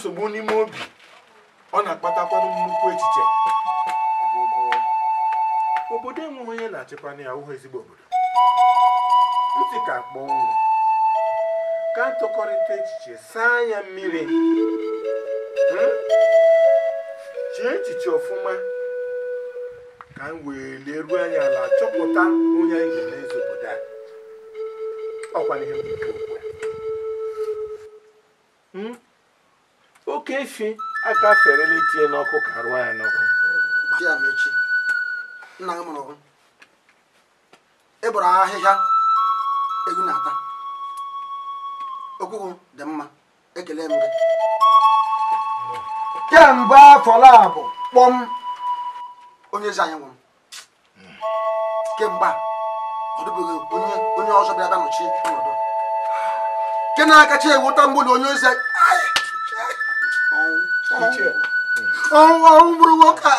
nsogbu n'ime obi ọ na-akpatakwanụ nnukwu echiche. Obodo enweghị onye na-achịkwana ya ụhụ ezigbo obodo. Ntị ka kpọọ ka ntụkọrịta echiche saa ya mmiri. Hmm? chee echiche ọfụma. Ka m wee leruo anya ala chọpụta onye anyị ga-emezi obodo a. Ọkwana ihe m ji ike ugbu a Hmm? oke efi aka ferela itinye n'ọkụ ka rụọ ya n'ọkụ ịbụrụ ahịhịa egwu na-ata. Okwu gị dị mma ekele m gị kemgbe afọ labụ kpọm. Onye ezi anyị nwụrụ. Kemgbe ọ dịbeghị onye ọzọ bịara bịa nọchi ọnọdụ. Nke na-akacha ewuta mgbu na onye ozi! Ọnwụ, gburu nwoke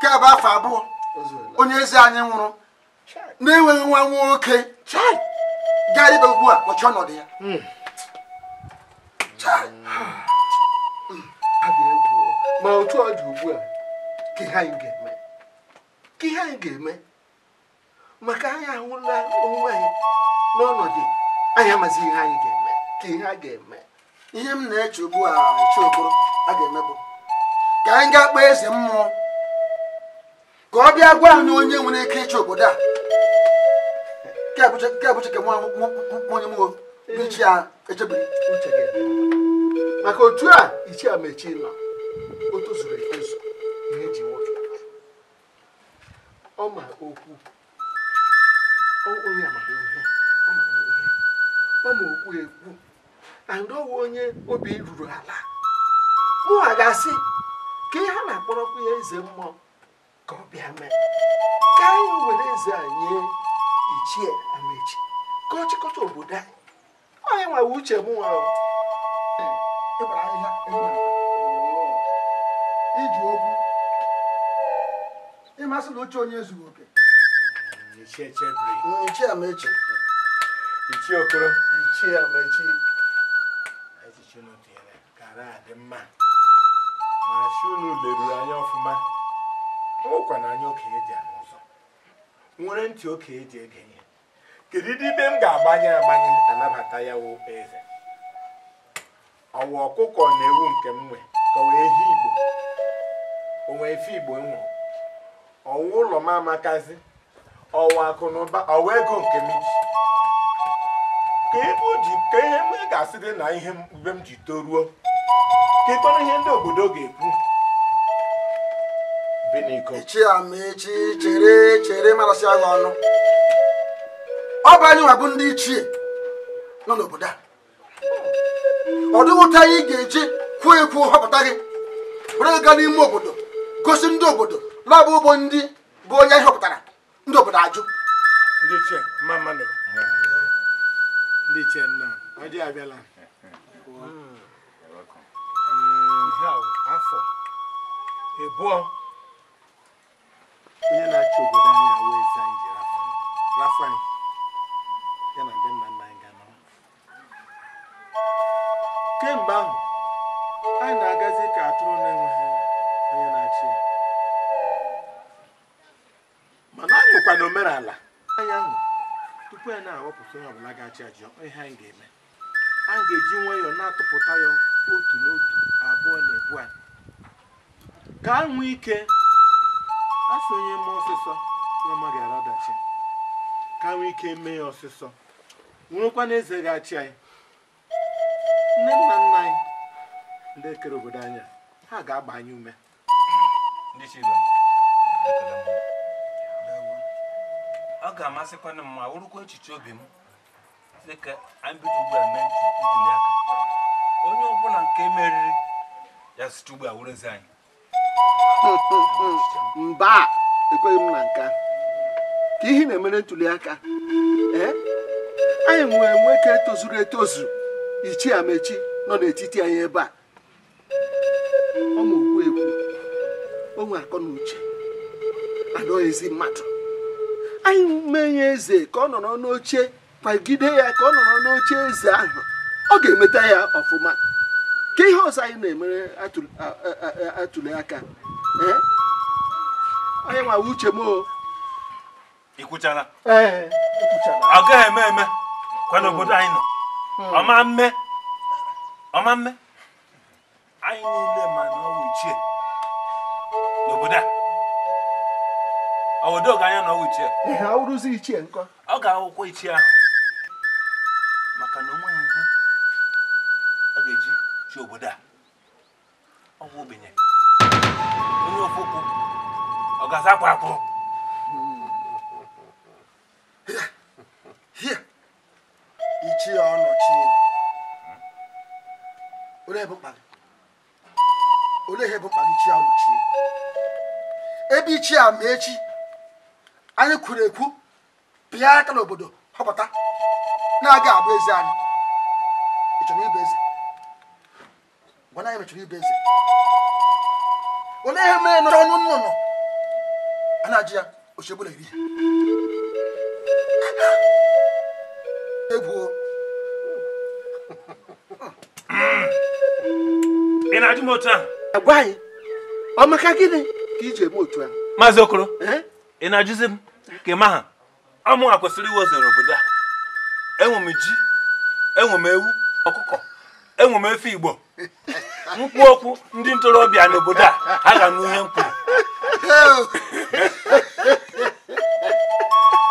kemgbe afọ abụọ onye ezi anyị nwụrụ. Na-enweghị nwa nwoke. Gaa ibe ugbu a kpọchi ọnọdụ ya. Ga-egwu ma otu ọ dị ugbu a ka ihe anyị ga-eme? Ka ihe anyị ga-eme? Maka anyị ahụla onwe anyị n'ọnọdụ anyị amazi ihe anyị ga-eme ka ihe a ga-eme. Ihe m na-eche ugbu a chi okoro a ga-eme bụ ka anyị gaa kpọọ eze mmụọ ka ọ bịa gwa anyị onye nwere ike ịchị obodo a. Ke abụchi ke onye mwo ichi ya echebiri uche gị. Maka otu a ichie amechi nọ. O tozuru etozu ihe eji nwoke. Ọ ma okwu. Onye amamihe ọ ma ihe. Ọ ma okwu ekwu. And ọ wụ onye obi ruru ala. Mụ a ga-asị ka ihe a na-akpọrọkwa ya eze mmụọ ka ọ bịa mee. Ka anyị were eze a nye ichie amechi ka ọ chịkọta obodo anyị. Onye nwe uche m na-ata. iji okwu. Ịmasị na oche onye ezughị oke. Amechi ichie okoro. Ichie unu tinyere kara adị mma. Ma chi unu leruru anya ọfụma nwekwa na anya okenye ji ahụ ụzọ. Nwere ntị okenye ji ege ihe. Kedu ndị ibe m ga-agbanye agbanye anabata ya wụ eze? Ọwa ọkụkọ na ewu nke m nwe ka wee ehi igbo. Onwe efe igbo m nwụrụ ọwa ụlọ m amakazi. Ọwa akụ na ego nke m ji. Ka ihe m ga-asị dị na ihe m- ube m ji toruo ka ịkpọrọ ihe ndị obodo ga-ekwu. Biniko ichi amechi chere chere marasị agha ọnụ. Ọ bụ anyị nwa bụ ndị ichie nọ n'obodo a. Ọ dịghị ụta anyị ga-eji kwuo ekwu họpụta gị. Were gaa n'ime obodo gosi ndị obodo labụ ụgbọ ndị bụ onye anyị họpụtara ndị obodo ajụ. Ndị ichie mma mmadụ ndị ichie nna ọjị abịala ihe a wụ afọ ịbụọ onye na-achị obodo anyị onye ọbụla ga-achị achị ihe anyị ga-eme. Anyị ga-eji nwayọọ na-atụpụta ya otu n'otu abụọ na ebu anyị. Ka a nwee ike asị onye mee ọsịsọ ya amaghị ara ọdachi ka a nwee ike mee ya ọsịsọ. Nwekwa na eze ga-achị anyị. Nne nna nna anyị ndị kere obodo anyị a, ha ga-agba anyị ume. Ọ ga-amasịkwana m ma echiche obi m. dị ka anyị ugbu a mee ntu- ntuli aka. Onye ọbụla nke meriri ya site ugbu a wụrụzi anyị. Mba ekweghị m na nke ahụ ka ihe na-emere ntuli aka ee anyị nwere nwoke tozuru etozu ichie amechi nọ n'etiti anyị ebe a. Ọ ma okwu ekwu o nwe akọ na uche anọghịzi mmadụ. Anyị menye eze ka ọ nọrọ n'oche kwagide ya ka ọ nọrọ n'oche eze ahụ. Ọ ga-emeta ya ọfụma. Ka ihe ọzọ anyị na-emere atụl- a- a- a- atụli aka. Onye nwa uche m o. Ị kwụchala ee ekwuchara ọ gaghị eme eme. Kwa n'obodo anyị nọ. Ọma mme. Ọma mme. Anyị niile ma na ọwụ ichie. N'obodo a. Obodo ga anya na ọwụ ichie? Ọ ga-akwụkwọ ichie ahụ. A ma echi. Anyị kwuru ekwu pịa aka n'obodo họpụta. Na-aga abụ eze anyị. Ị chọrọ ịbụ eze? Gwa na anyị mechọrọ ịbụ eze. Olee ihe mere nọrọ ọnụ nnụnụ? A na-ajụ ya ochegbula iri egwu o. ị na-ajụ m otu ahụ? Agwa anyị ọ maka gịnị? Ka iji eme otu ahụ. Maazị okoro ị na-ajụzi m? Ka ị ma ha? Ọmụ a kwesịrị iwe ozere obodo a. Enwe m ji enwe m ewu ọkụkọ enwe m efe igbo. Mkpu okwu ndị ntorobịa n'obodo a ha ga-anụ ihe m kwuru.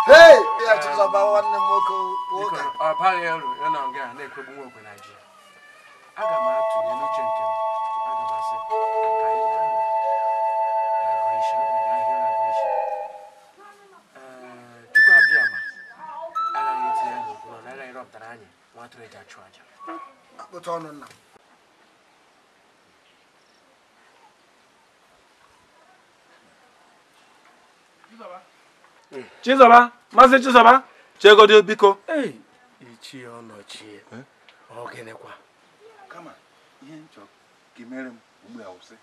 Hey! Ya Chizọba nwanne m nwoke nwoke. ọ baghị uru ya na nga na-ekwegbu nwa okwe naijiria aga m atụnye n'uche nke m. Aga m asị rọpụtara anyị nwa atụrụ eji achụ aja. Akpụta ọnụ nna m. Chizọba maazị Chizọba chegodo biko. Ei ichie ọnọchie ọ gịnịkwa? Kama ihe m chọrọ ka mere m ugbu a wụsị.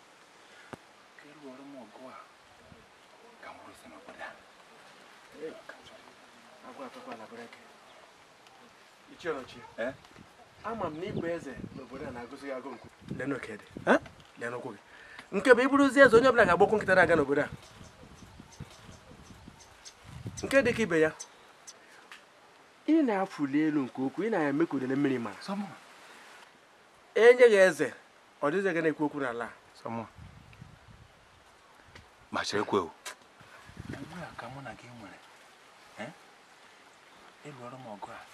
Ka m ọgụ a ka m rụzi n'obodo a. Agwa atụkwala breki. Ichie ọnọchie Eh? ama m na ịbụ eze n'obodo a na-agụzi gị agụ Eh? lenụ ụkwụ gị. Nke bụ ịbụrụzi eze onye ọbụla ga-agbakwu nkịta na-aga n'obodo a. Nke dị ka ibe ya. Ị na-afụli elu nke ukwuu ị na-eme ka udene mmiri mara. Sọmụ enye gị eze ọ dịghị ga na-ekwu okwu n'ala a. ma cherekwe o. Ugbu a ka mụ na gị nwere. Eh? ịlụọrọ m ọgụ a.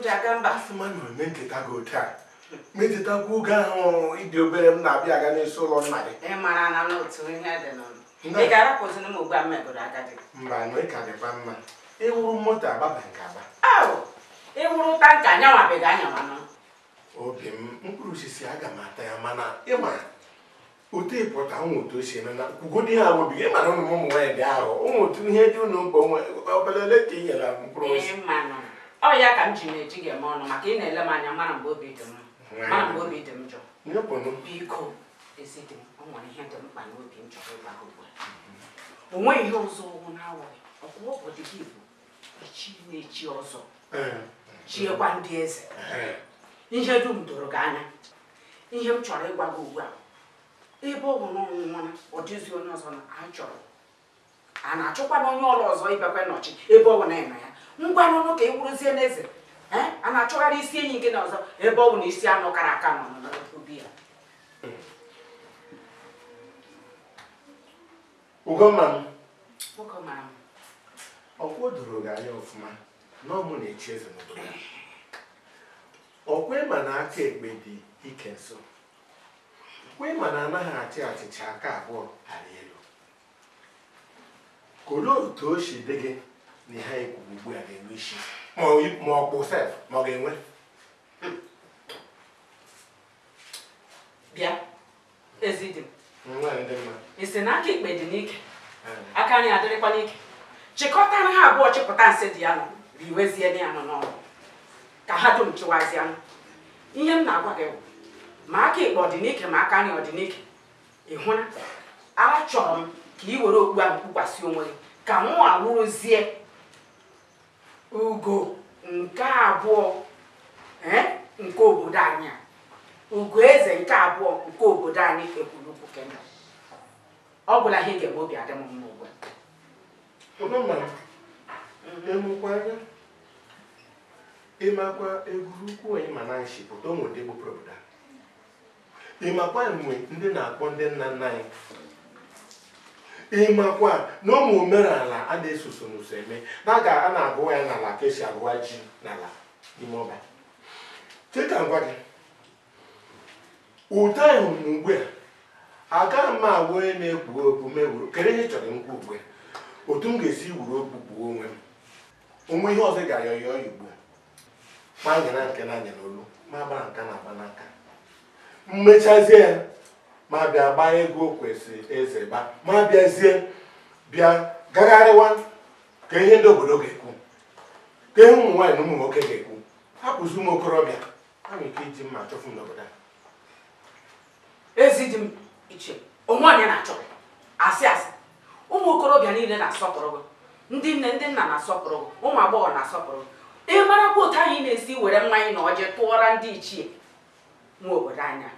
m ji aga mba. asị eme nketa gị otu a ma echetakwa oge ahụ ịdị obere m na-abịa aga n'isi ụlọ nna gị Ị mara na m otu ihe dị n'ọnụ. Nna. Ị ga-arapụzi m ugbu a m megoro agadi. mba nụ ị ka dịkwa mma ịwụrụ moto agbaba nke aba Ahụ, ị wụrụ tanka anyanwabeghị anyanwanụ. obi m mkpụrụ osisi aga m ata ya mana ịma otu ịpụta ụmụ otu o si eme na kwugodi ha agbobighị ịmara ụmụ ụmụ nwaanyị dị ahụ ụmụ otu ihe dị onwe obere ole ka ị nyere mkpụrụ osisi. Ọ ya ka m ji na-eji gị eme ọnụ maka ị na-ele m anya mara mgbe obi dị m. Mara mgbe obi dị m jọ. nyepụnụ Biko, ezi dị m, o nwere ihe dị mkpa n'obi m chọrọ ịgwa gị ugbu a. O nweghị ihe ọzọ ọgwụ na-awọghị. Ọkwụwa obodo gị bụ echi na-echi ọzọ. Chiekwa ndị eze. ihe dum doro gị anya ihe m chọrọ ịgwa gị ugbu a ebe ọ bụ na ọnwụnwa ọ dịzi onye ọzọ na a chọrọ a na-achọkwa na onye ọrụ ọzọ ịbịakwa nọchi ebe ọ bụ na ịnọ ya ngwa n'ọnụ ka ị wụrụzie n'eze. A na-achọgharị isi enyi gị na ọzọ ebe ọ bụ na isi anụ kara aka nọ n'obi ya. Ugomma ọkwa doro gị anya ọfụma na ọ mụ na-echi eze n'obodo ọkwa ịma na aka ekpe dị ike nso. Ọkwa ịma na anaghị achị achịcha aka abụọ arị elu olee otu o si dị gị? Na ihe anyị kwuru ugbu a ga-enwe isi. Ma ọ- kpụ sef ma ọ ga-enwe. Bịa. Ezi dị m. Sị na aka ikpe dị n'ike. Aka anyị adịrịkwa n'ike. Chịkọtara ha abụọ chịpụta nsị dị ya nọ riwezie ya nọ n'ọrụ. Ka ha dum chịwazie ihe m na-agwa gị ma aka ikpe ọ dị n'ike ma aka anyị ọ dị n'ike ị hụ na achọrọ m ka ị were okpu ahụ kpukwasị onwe gị ka mụ awụrụzie ugo nke abụọ eh, nke obodo anyị a. Ugo eze nke abụọ nke obodo anyị ekwulukwu kenda ọ bụla ihe ga-eme obi adị mma ugbu ịmakwa egwurukwu onye ma na nshi pụta ụmụ obodo a ịmakwa mgbe ndị na-akpọ ndị nna nna anyị ịmakwa na ụmụ omenala a na-esoso n'uso eme na ga a na-agụwa ya n'ala ka esi agụwa ji n'ala n'ime ọba. Cheka ngwa gị. Ụtọ ahụ na ugbu a agaghị m agwa onye na-ekpu okpu mewuru kedu ihe chọrọ nkwu ugbu a? Otu m ga-esi wuru okpu kpuo onwe m. Onwe ihe ọzọ ga-ayọ ya ugbu a. Ma anya na nke na-anya n'olu ma gbara nka na agba n'aka. Mmechazie ya. Ma bịa gbaa ego kwesịrị eze gba. Ma bịazie bịa gagharịwa ka ihe ndị obodo ga-ekwu ka ihe ụmụ nwaanyị na ụmụ nwoke ga-ekwu. Hapụzi ụmụ okorobịa ha nwere ike iji mma chọfu m n'obodo ezi dị m iche onwe onye na-achọ asị asị ụmụ okorobịa niile na-asọpụrụ gị. Ndị nne ndị nna na-asọpụrụ gị. Ụmụ agbọghọ na-asọpụrụ ị marakwa otu anyị na-esi were mmanya na ọjị tụọra ndị ichie nwa obodo anya.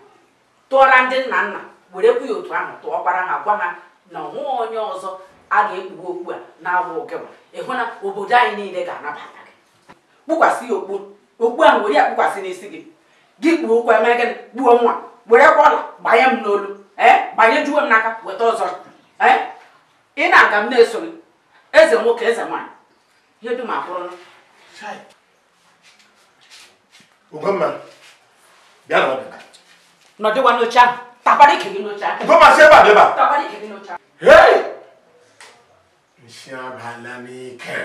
Tụọra ndị nna nna werekwu ya otu ahụ tụọkwara ha gwa ha na onwe onye ọzọ a ga-ekpughe okpu a na-awụ ogewa ịhụ na obodo anyị niile ga-anabata gị. Kpukwasị ya okpu okpu ahụ were ya kpukwasị n'isi gị. Gị kpuo okwu eme gịnị? Gbuo nwa werekwa ọla gbanye m n'olu ee gbanye juwe m n'aka weta ọzọ. Ee ị na-aga m na-eso gị. Eze nwoke eze nwaanyị. Ihe dum akwụrụ Chai. Ugomma, bịa na ọdịda. Nọdịwa n'oche ahụ takwara ike gị n'oche ahụ si ebe a dịba. takwara ike gị n'oche ahụ! Nshi abala n'ike.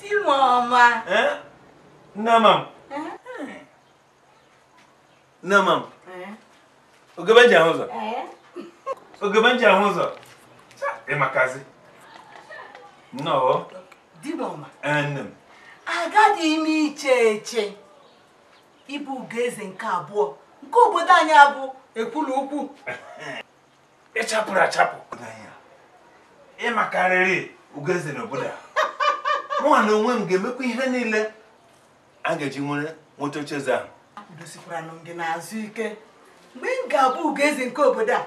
Timoma. Eh? Nne mam. Nne mam. Ogebe ji ahụ ụzọ. Ogebe ji ahụ ụzọ. Ịmakazi. Nnọọ. Eh, nne m. Iche eche ịbụ Ugoeze nke abụọ nke obodo anyị abụ ekwulu ukwu. Ịchapụrụ achapụ. Ịmakarịrị Ugeze n'obodo a. Na onwe m ga-emekwa ihe niile a ga-eji nwere nweta oche eze ahụ. Akwụdosikwara m gị n'azụ ike mgbe m ga-abụ Ugoeze nke obodo a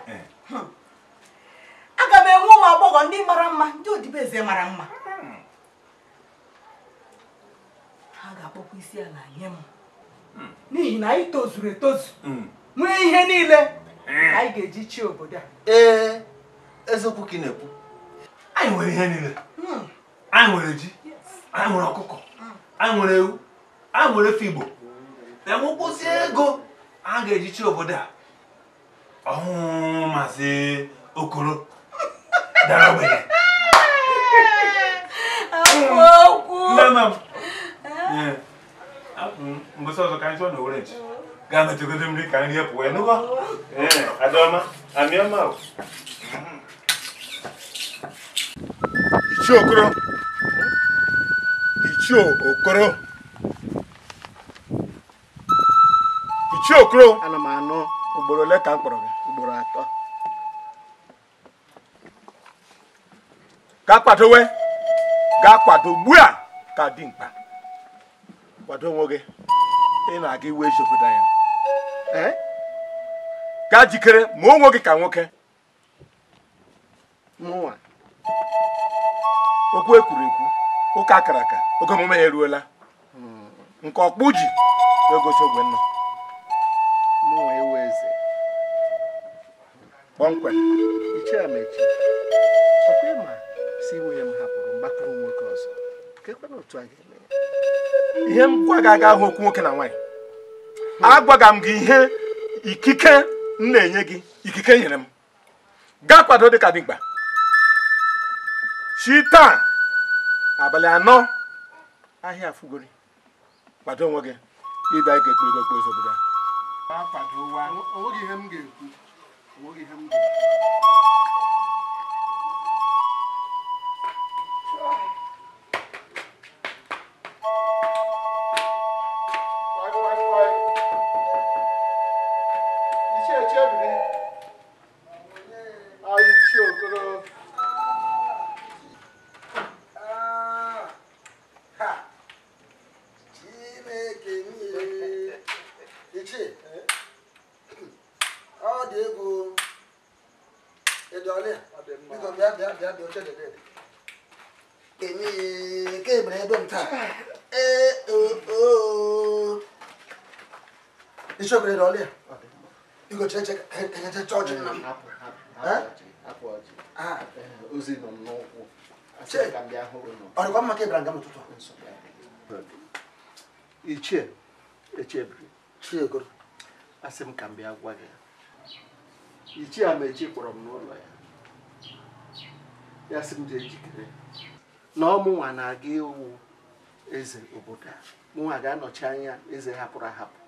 Hmm, enwe ụmụ agbọghọ ndị mara mma ndị odibeze mara mma. Ha ga-akpọkwa isi ala nye m. N'ihi na anyị tozuru etozu nwee ihe niile anyị ga-eji chi obodo a. Ee, eziokwu ka ị na-ekwu. Anyị nwere ihe niile. Hmm, anyị nwere ji. Anyị nwere ọkụkọ. Anyị nwere ewu. Anyị nwere efe igbo. Enwekwozi ego a ga-eji chi obodo a. Ọhụụ maazị okoro. Dara ogbenye afọ okwu nne nna m Ee, apụ m mbọsị ọzọ ka anyị chọọ na owere nchi gaa metụgodo mmiri ka nri pụọ enugwa ee adaọma amịọma Ichie Okoro. Ichie Okoro. Ichie Okoro. ana m anụ ugboro ole ka m kpọrọ gị? Ugboro atọ. Gaa kwadowe. Gaa kwado ugbu a ka dị mkpa. Kwado onwe gị. Ị na-aga iwe anyị. ee Gaa jikere ma onwe gị ka nwoke. Okwu ekwuru ekwu. Ụka akara aka. Oge omume ya eruola. nke ọkpụ ji na-egosi ogwe nna kpọmkwem ichie ọkwa ịma si nwunye m hapụrụ mgbakọrọ nwoke ọzọ. Kekwana otu ya ihe m gwa gị aga ahụ okwu nwoke na nwaanyị. Agwaga m gị ihe ikike m na-enye gị ikike nyere m. Gaa kwado dịka dimkpa. Chi taa abalị anọ ahịa afụgori kwado onwe gị. Ịbịa ike ekpe ego ekpe obodo a. nsogbu ichie echebiri chi egoro asị m ka m bịa gwa gị ichie amechi kpọrọ m n'ụlọ ya ya sị m dị ejikere na ọmụnwa na-aga iwu eze obodo a mụnwa ga-anọchi anya eze hapụrụ ahapụ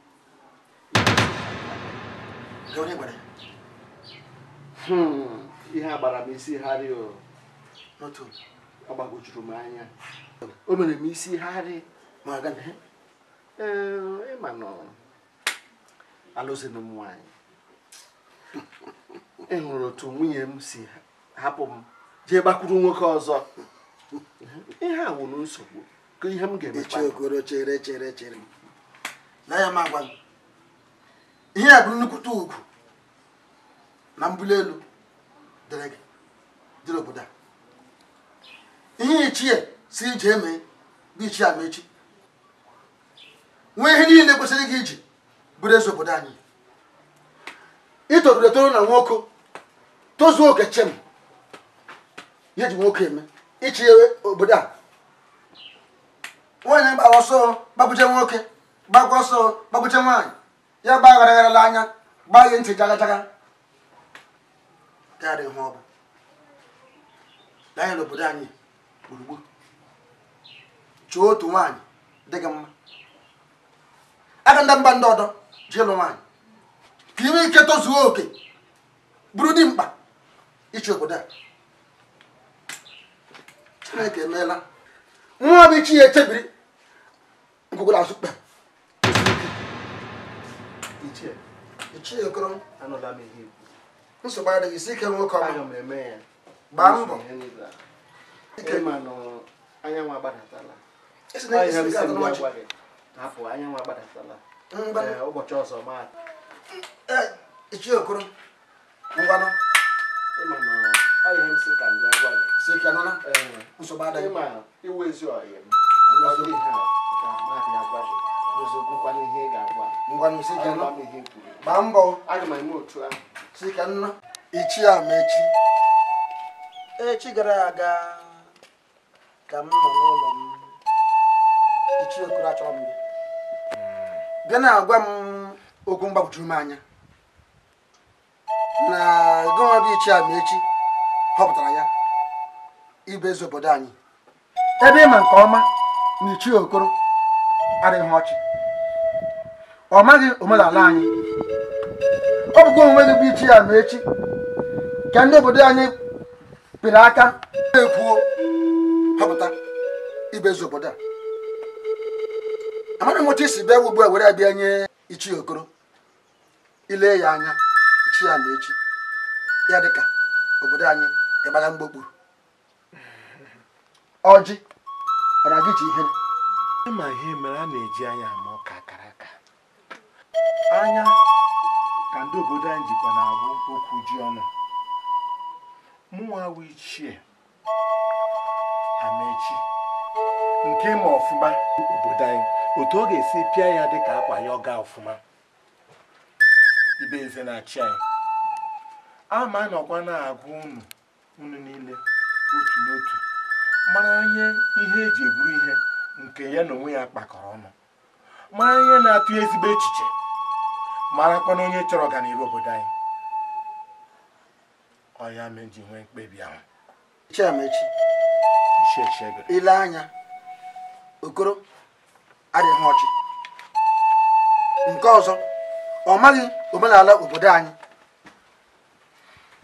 Hmm, ihe a gbara m isi harị ọ gbagwojuru m anya o mere m isi harị ma ee ịma nọ alụzinu m nwaanyị. Ị hụrụ otu nwunye m si hapụ m jee gbakwuru nwoke ọzọ. Ihe a wụrụ nsogbu ka ihe m okoro chere chere chere. Na ya ma agwa ihe a bụ nnukwute ugwu na mbuli elu dịrị obodo a. Ihe ichie si ije bụ ichie amechi nwee ihe niile kwesịrị gị iji bụrụ eze obodo anyị. Itoruru etoro na nwoke tozuo oke chem ihe ji nwoke eme ichi obodo a. Nwaanyị gbara ọsọ gbagbuche nwoke gbakwa ọsọ gbagbuche nwaanyị ya gbaa gharagharala anya gbaa ihe ntị jaga jaga gaadị ihe ọ bụ danye n'obodo anyị gburugburu. Chọọ otu nwaanyị dị gị mma. Aga ndị mba ndị ọdọ ji ịlụ nwaanyị. Ka ime ike tozuo oke bụrụ dị mkpa ichi obodo a. Chineke emeela. Nwa bụ ichi ya echebiri. Ngwụgwụrụ azụ kpe ichie okoro nsogbu adịghị isi ike nwoke ọma Gbaa mbọ. Anyanwụ agbadatala ụbọchị ọzọ ma. Ee ichi okoro ngwanụ nsogbu adịghị iwu ezi ọyị m ọ dị ihe a ka ma bịa gwa gị nkwana ihe ị ga-agwa ngwanụ gbaa mbọ ike nụ ichi a? Ma echi echi gara aga ka m nọ n'ụlọ m ichi okoro achọrọ m bịa bịa na-agwa m okwu mgbagwoju m anya. Na gịnwa ichi a ma echi họpụtara ya. Ibe eze obodo anyị. Ebe ịma nke ọma na ichi okoro adịghị ọchị. Ọ maghị omenala anyị. Ọ bụkwa onwe gị bụ ichi ya ma echi ka ndị obodo anyị pịrị aka na-ekwuo họpụta ibe eze obodo a. amaghị m otu isi bịa ugbu a were bịa nye ichi okoro. Ile ya anya ichi ya ma echi. Ya dịka obodo anyị ịgbaga mgbokpuru ọjị ọ na-aga iji ihere? Ịma ihe mere a na-eji anya ama ọka akara aka? Anya ka ndị obodo anyị jikwa na-agụ okwu ji ọnụ. Mụnwa ichie amechi nke ịma ọfụma obodo anyị otu ọ ga-esi pịa ya dị ka akwa ya ọga ọfụma. Ibe eze na-achị anyị. Ama nọkwa na-agụ unu unu niile otu n'otu mara ihe ihe eji eburu ihe nke ya na onwe ya kpakọrọ ọnụ. Mara ihe na-atụ ezigbo echiche marakwa na onye chọrọ ọganihu obodo anyị. Ọ ya mere ji nwee mkpebi ahụ. Chiamechi ile anya. Okoro adịghị ọchị nke ọzọ ọ maghị omenala obodo anyị.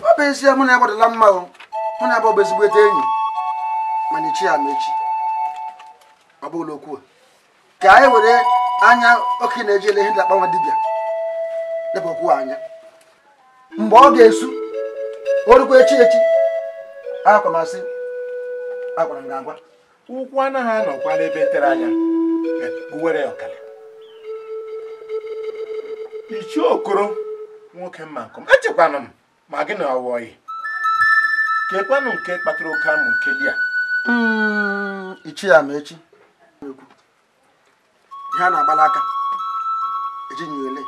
Ọ bụ ezie mụ na ya gbadala mma o mụ na ya bụ ezigbote enyi. Mana ichi ya mechi. Ọ bụghịla okwu ka anyị were anya oke na-eji ele ihe ndị akpanwa dibịa. Leba okwu anya. Mgbe ọ ga-esu orukwa echi echi. Akwamasị agwara m agwa. Ụkwụ anaghị anọkwa n'ebe tere anya. Uwere ọkara. Ichie okoro nwoke mma nkọm echekwanụ m ma gị na ọwọyi kekwanụ nke kpatara oke amụ nke lia ichi ya ma echi? Ihe a na-agbala aka. Ejighị ele.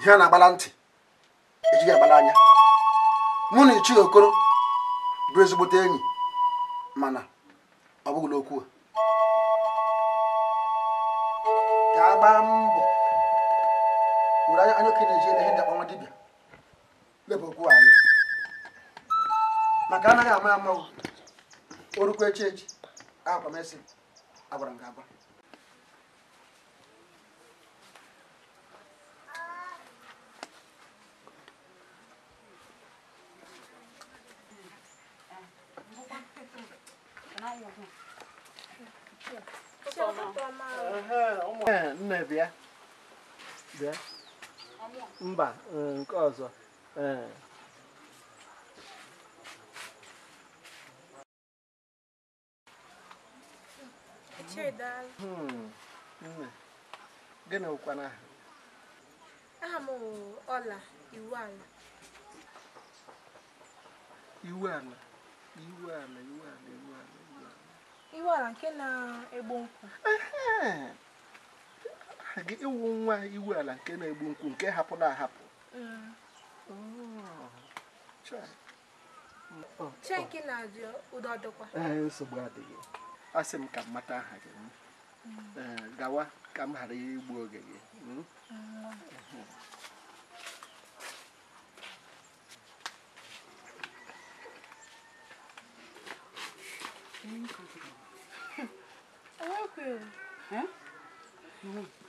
Ihe a na-agbala ntị. Ejighị agbala anya. Mụ na ichi okoro bụ ezigbote enyi mana ọ bụghịla okwu ka a gbaa mbọ were anya anya oke na-eji ele ihe ndị akpanwa dibịa leba okwu a anya maka anaghị ama ama orukwa echi echi akwa mesị agwara m gị agwa nne bịa bịa mba eh, nke ọzọ gịnị aha m Ọla Iwu Ala. iwu ala iwu ala iwu ala iwu ala iwu ala Iwu Ala nke na-egbu nkwụ. Nwa iwu ala nke na-egbu nkwụ nke hapụrụ ahapụ. Nke na-adị ụdọ dịkwa. Ee, nsogbu adịghị asị m ka m mata aha gị m. Ee, gawa ka m ghara igbu oge gị mm?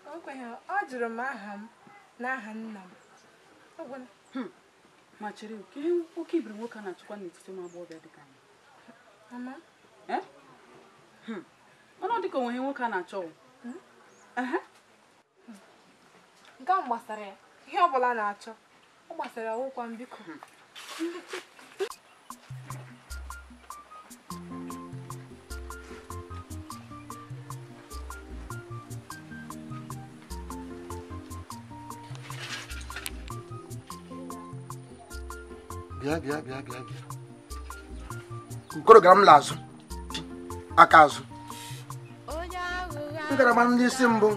Onwekweghị. Ọ jụrụ m aha m na aha nna m. Gwara ma chere ka ihe oke ibiri nwoke a na-achịkwa n'etiti ụmụ agbọghọbịa dịka anyị Eh? Hmm. dịka onwe ihe nwoke a na-achọ. Ehe. nke ahụ gbasara ya. Ihe ọ bụla na-achọ. Ọ gbasara ya ọgwụkwa m biko. bịa bịa bịa bịa bịa okoro gara m n'azụ aka azụ gba ndị isi mbụ.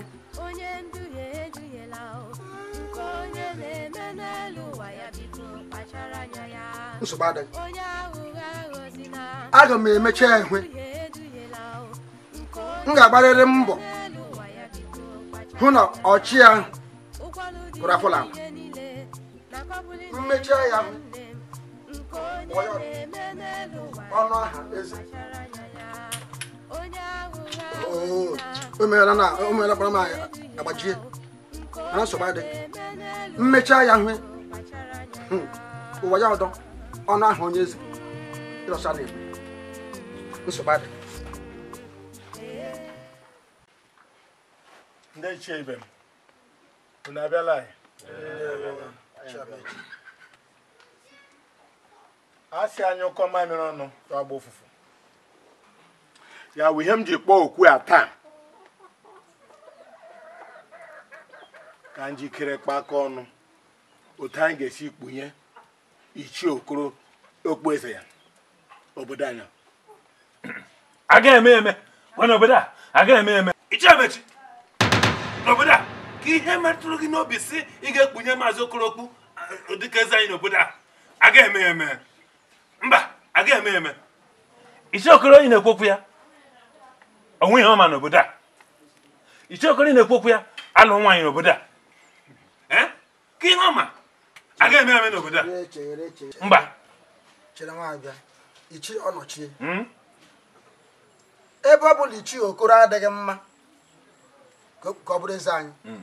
Ya ya nsogbu adịghị. Aga m emecha ehwe m ga-agbarịrị mbọ ya hụ na ọchị dị pụrụ afọ n'ala mmecha ya hụ. Ọnụ aha eze. O meela kpara m agbajie. Mana nsogbu adịghị mmecha ya hụ. Hmm, ụwa ya ọdọ. Ọnụ aha onye eze. Ịlọsa na egbe. Nsogbu adịghị ndị ichie ibe m unu abịala anyị? A sị anyị ụkọ mamịrị ọnụ ya ọgba ụfụfụ ya bụ ihe m ji kpọọ okwu a taa. Ka njikere kpakọ ọnụ. Otu anyị ga-esi kpunye ichie okoro okpueze ya obodo anyị. Aga eme eme. Gwa n'obodo a agaghị eme eme. Iche emechi a ka ihe metụrụ gị n'obi si ị ga-ekpunye maazị okorokpu eh, dịka eze anyị n'obodo a. Agaghị eme eme. Mba agaghị eme ya eme. Iche okoro onye na-ekwu okwu ya onwe ihe ọma n'obodo a. Iche okoro onye na-ekwu okwu ya alụ nwaanyị n'obodo a. Eh? ka ihe ọma agaghị eme ya eme n'obodo a. Mba. Chere nwa abịa ichi ọnọchie Mm? ebe ọ bụla ichi okoro adịghị mma ka ọ bụrụ eze anyị. Mm.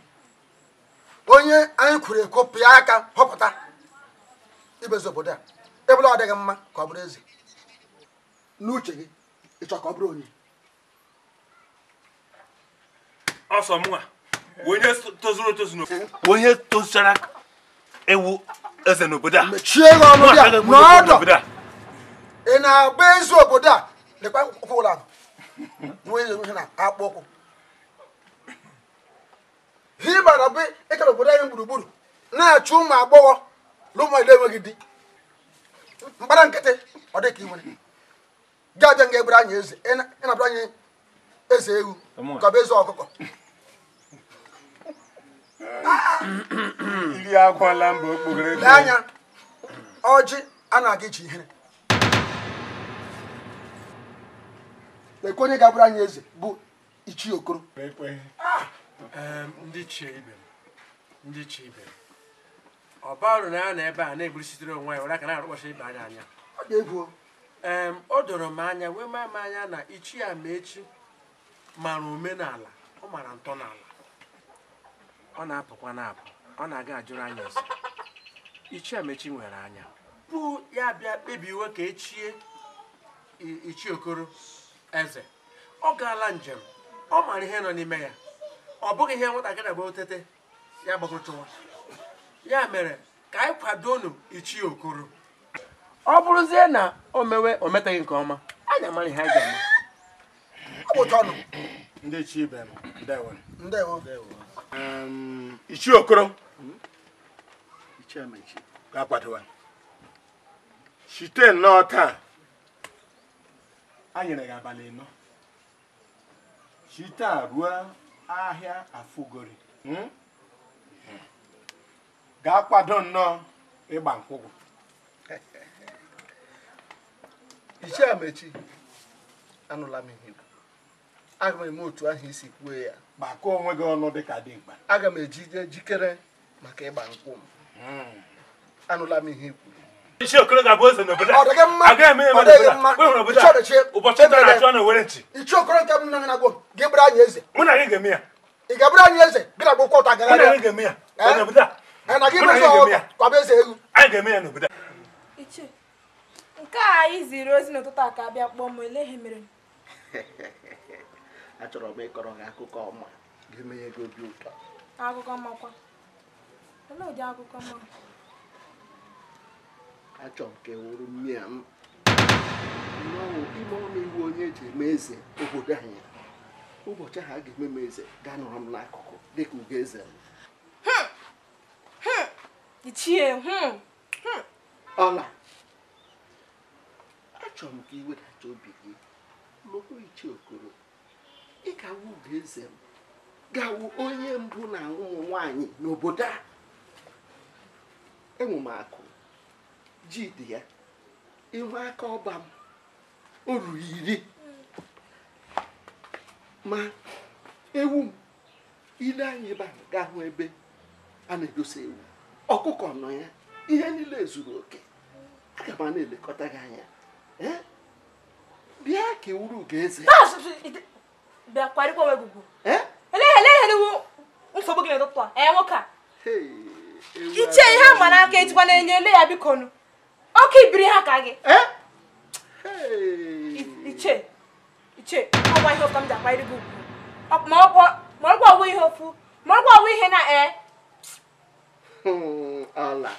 onye anyị kwuru ekwu pịa aka họpụta ibezi obodo a. ebe ọ mma ka ọ bụrụ eze. N'uche gị ịchọ ka ọ bụrụ onye. Ọsọ mụnwa bụ onye tozuchara ewu eze n'obodo a. Mechie gị ọnụ bịa n'ọdọ ị na-agba ezi obodo a? Lekwa ụkwụ ụlọ ahụ. Nwe ihe na akpụ ụkwụ. Ihe ị mara bụ ịkara obodo anyị gburugburu na-achụ ụmụ agbọghọ na ụmụ ile enweghị di. Mkpara nkịtị ọ dị ka ị nwere. Gị abịa nga egbere anyị eze ị na- ị na-abụrụ anyị eze ewu ka ọ bụ eze ọkụkọ. Mba okpogoro lee anya ọjị a na-aga iche ihere. Lekwa onye ga-abụrụ anyị eze bụ ichie okoro. Ndị chie ibe ndị chie ibe m ọ barụ na ya na ebe a na-egburisitere onwe ya were aka na-arụkpọchi ibe anya. Anya em o doro m anya wee maa m anya na ichi ya ma echi mara omenala ọ mara ntọala. Ọ na-apụkwa na-apụ ọ na-aga ajụrụ anya ese ichi amechi nwere anya. Bụ ya bịa kpebiwe ka echie ichi okoro eze. Ọ gaala njem ọ mara ihe nọ n'ime ya. Ọ bụghị ihe nwatakịrị bụ otete ya gbagotụwa ya mere ka anyị kwadonu ichi okoro. Ọ bụrụzie na o mewe o metaghị nke ọma anyị amara ihe anyị ga-eme. Ọ bụ ụtọ ọnụ. Ndị chi ibe m ndewo. Ndewo. Em, ichi okoro. Ga-akwadowa site nnọọ taa. A nyere gị abalị ịnọ. Site a ruo ahịa afụgori Hmm? gaa kwado nnọọ ịgba nkwụgwụ Ichiamechi anụla m ihe. Aga m eme otu ahụ isi kwuo ya. Gbakọ onwe gị ọnụ dịka dimkpa aga m ejide jikere maka ịgba nkwụ m. Anụla m ihe ikwu. Isi okoro ga-abụ eze n'obodo Ọ dị gị mma? agaghị eme eme Ọ dịghị n'obodo mma? a. Kwe n'obodo Ichi ọdịchị a ụbọchị nta emere. na-achọ na ichie okoro nke gị m bụrụ anyị eze. Mụ na gị ga-eme ya. Ị ga-abụrụ anyị eze? Gị na gbụkwa ụta mụ na agagharị gị ga-eme ya. N'obodo a. anyị ga-eme ya. n'obodo Ichie, nke a anyị ziri ozi n'ụtụtụ a ka abịa kpọọ m ele ihe mere m. achọrọ m ịkọrọ gị akụkọ ọma. Ga-emenye gị obi ụtọ. Akụkọ makwa. Olee ụdị akụkọ ma? achọrọ m ka ewuru mmịa m. Ime ọnụ iwu onye eji eme eze obodo anyị. Ụbọchị ahụ a ga-eme m eze gaa nọrọ m n'akụkụ dịka ugo eze m. Ichie, ọla achọrọ m ka ị wedata obi gị lụrụ ichie okoro ị ga-awụ ugo eze m ga-awụ onye mbụ na ụmụ nwanyị n'obodo a enwe m akụ ji dị ya ihu aka ọba m o iri ma ewu m ile anyị ebe a ga hụ ebe a na-edosa ewu ọkụkọ nọ ya ihe niile zuru oke aga m a na-elekọta gị anya bịa ka ewuru ugo eze Bịa kwarịkwa onwe gị ugwu. Elee elee ihe n'iwu nsogbu gị n'ụtụtụ a? Ee, nwoke a. Ichie ihe n'aka ezu. ejikwa na-enye ele ya biko nụ. Oke ibiri ha ka gị. Eh? Hey. I- Ichie, ichie, ọ gwa ihe ka m ji akwanyere gị ugwu. Ọ- Ma ọ ma ọwụ ihe ofu, ma ọ ọwụ ihe na ee. Hmm, ọla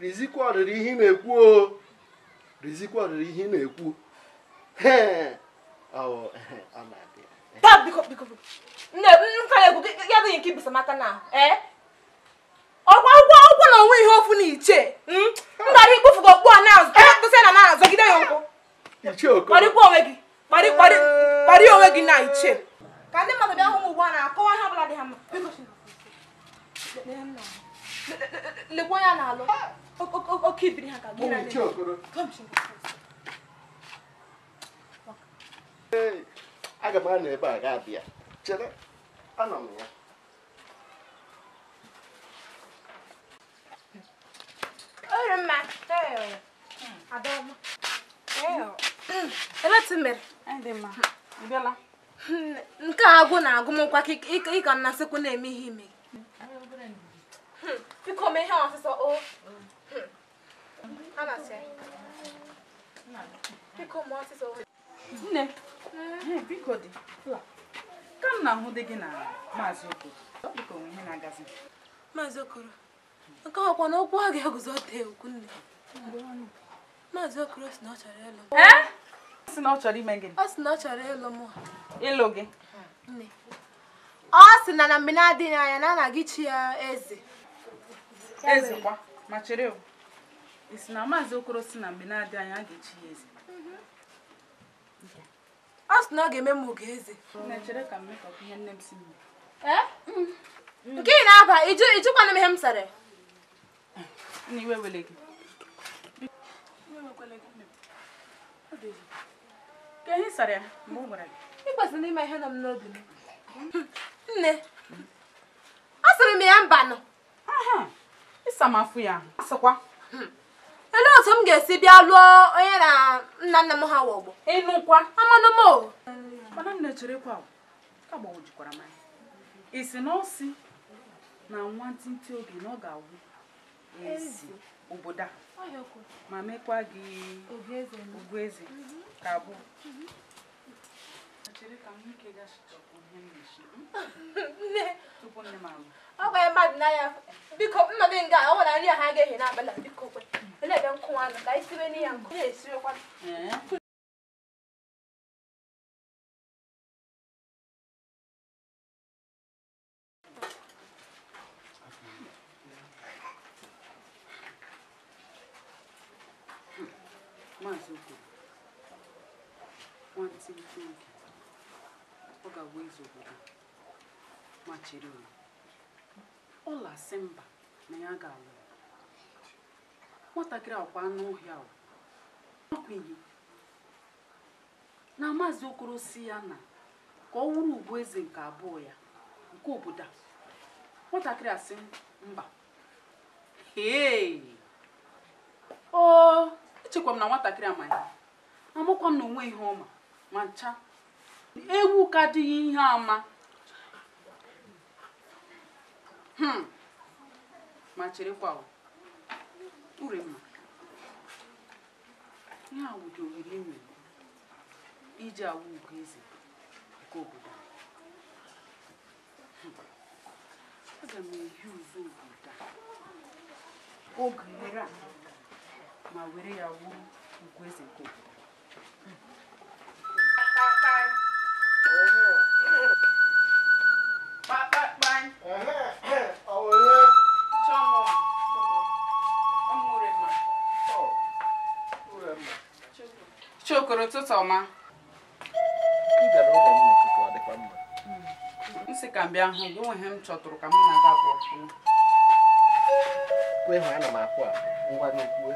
rizikwa ọrịrị ihe ị na-ekwu o. Rizikwa ọrịrị ihe ị na-ekwu. Ọgwa ụgwọ ụgwọ na onwe ihe ofu na ichie. M gara ikpofu gị okpu a na-azụ dosa na na-azọgide ya nkwụ. kparịkwa onwe gị na ichie ka ndị mmadụ bịa hụ m ugbu a na-akọwa ihe ọbụla dị ha mma. Lekwa onye a na-alụ O- o- o- oke ibiri ha ka gị na aga m anọ ebe a ga-abịa chere anọ m ya. Mma. Adaọma. Mere. Anyị dị mma. Ị bịala. Nke a agwụ na-agụ m nkwa ị- ka nnasịkwu na-eme ihe ime. Hmm, biko mee ihe ọsịsọ. O. Hmm. Biko mee ọsịsọ. Nne. Biko dị. Ka m na-ahụ dị gị na maazị okoro. Ihe na-agazi. Maazị okoro. Nke ọkwa na okwu a ga-eguzo tee okwu nne. Maazị okoro si na ọ chọrọ ịlụ. Ee sị na ọ chọrọ ime gịnị ọ sị na ọ chọrọ ịlụ m ịlụ gị? Nne. Ọ sị na na mgbe na-adịghị anya na anaghị chi ya eze. Ezekwa ma chere sị na maazị okoro si na mgbe na-adị anya a ga-echi ya eze. Ọ sị na ọ ga-eme m oge eze nne chere ka m mekọta ihe nne m si m nke ị na-aba iju ijukwana m ihe m sara na iwe wele gị. Ka ihe sara ya mgbe ọ gwara gị ị kwesịrị ime ihe nọ m n'obi m. Nne a sịrị m ya mba nọ. Aha ịsa m afụ ya. Asịkwa elee otu m ga-esi bịa lụọ onye na nna nna m ha wọgbọ ịnụkwa amanụ m o. Mana m na-echerekwa o, ka gbagwojukwara m anya. Sị na ọ si na nwantịntị oge na ọ ga-awụ ezi obodo a ma mekwa gị ogbueze ka abụọ ọ gwara mmadụ n'anya biko nnọdụ nga ọ nwere nri ha ga-ehi n'abalị biko kwe ele ebe nkụ anụ ka anyị sibe n'ihe nkụ na-esirekwa ee maazị okoro nwantịntị oge ọ ga-agwa eze obodo ma chere o ọ lasị mba na ya ga-alụ nwatakịrị akwa anụ ọhịa o akwenye na maazị okoro si ya na ka ọ wụrụ ugwu eze nke abụọ ya nke obodo nwatakịrị asị mba. Oo echekwa m na nwatakịrị amaghị amakwa m na onwe ihe ọma ma ncha. Ewu ka adịghị ihe ama. Hmm. ma cherekwa ure ihe a wụdo ohere enwere iji awụ ugo eze nke obodo aga m ehi ụzọ obodo oge here a ma were ya wuo ugwu eze nke obodo Kpakpakpa ọ dịkwa mma. Nsị ka m bịa hụ gị onwe m chọtụrụ ka kwe ana m ngwa n'okwue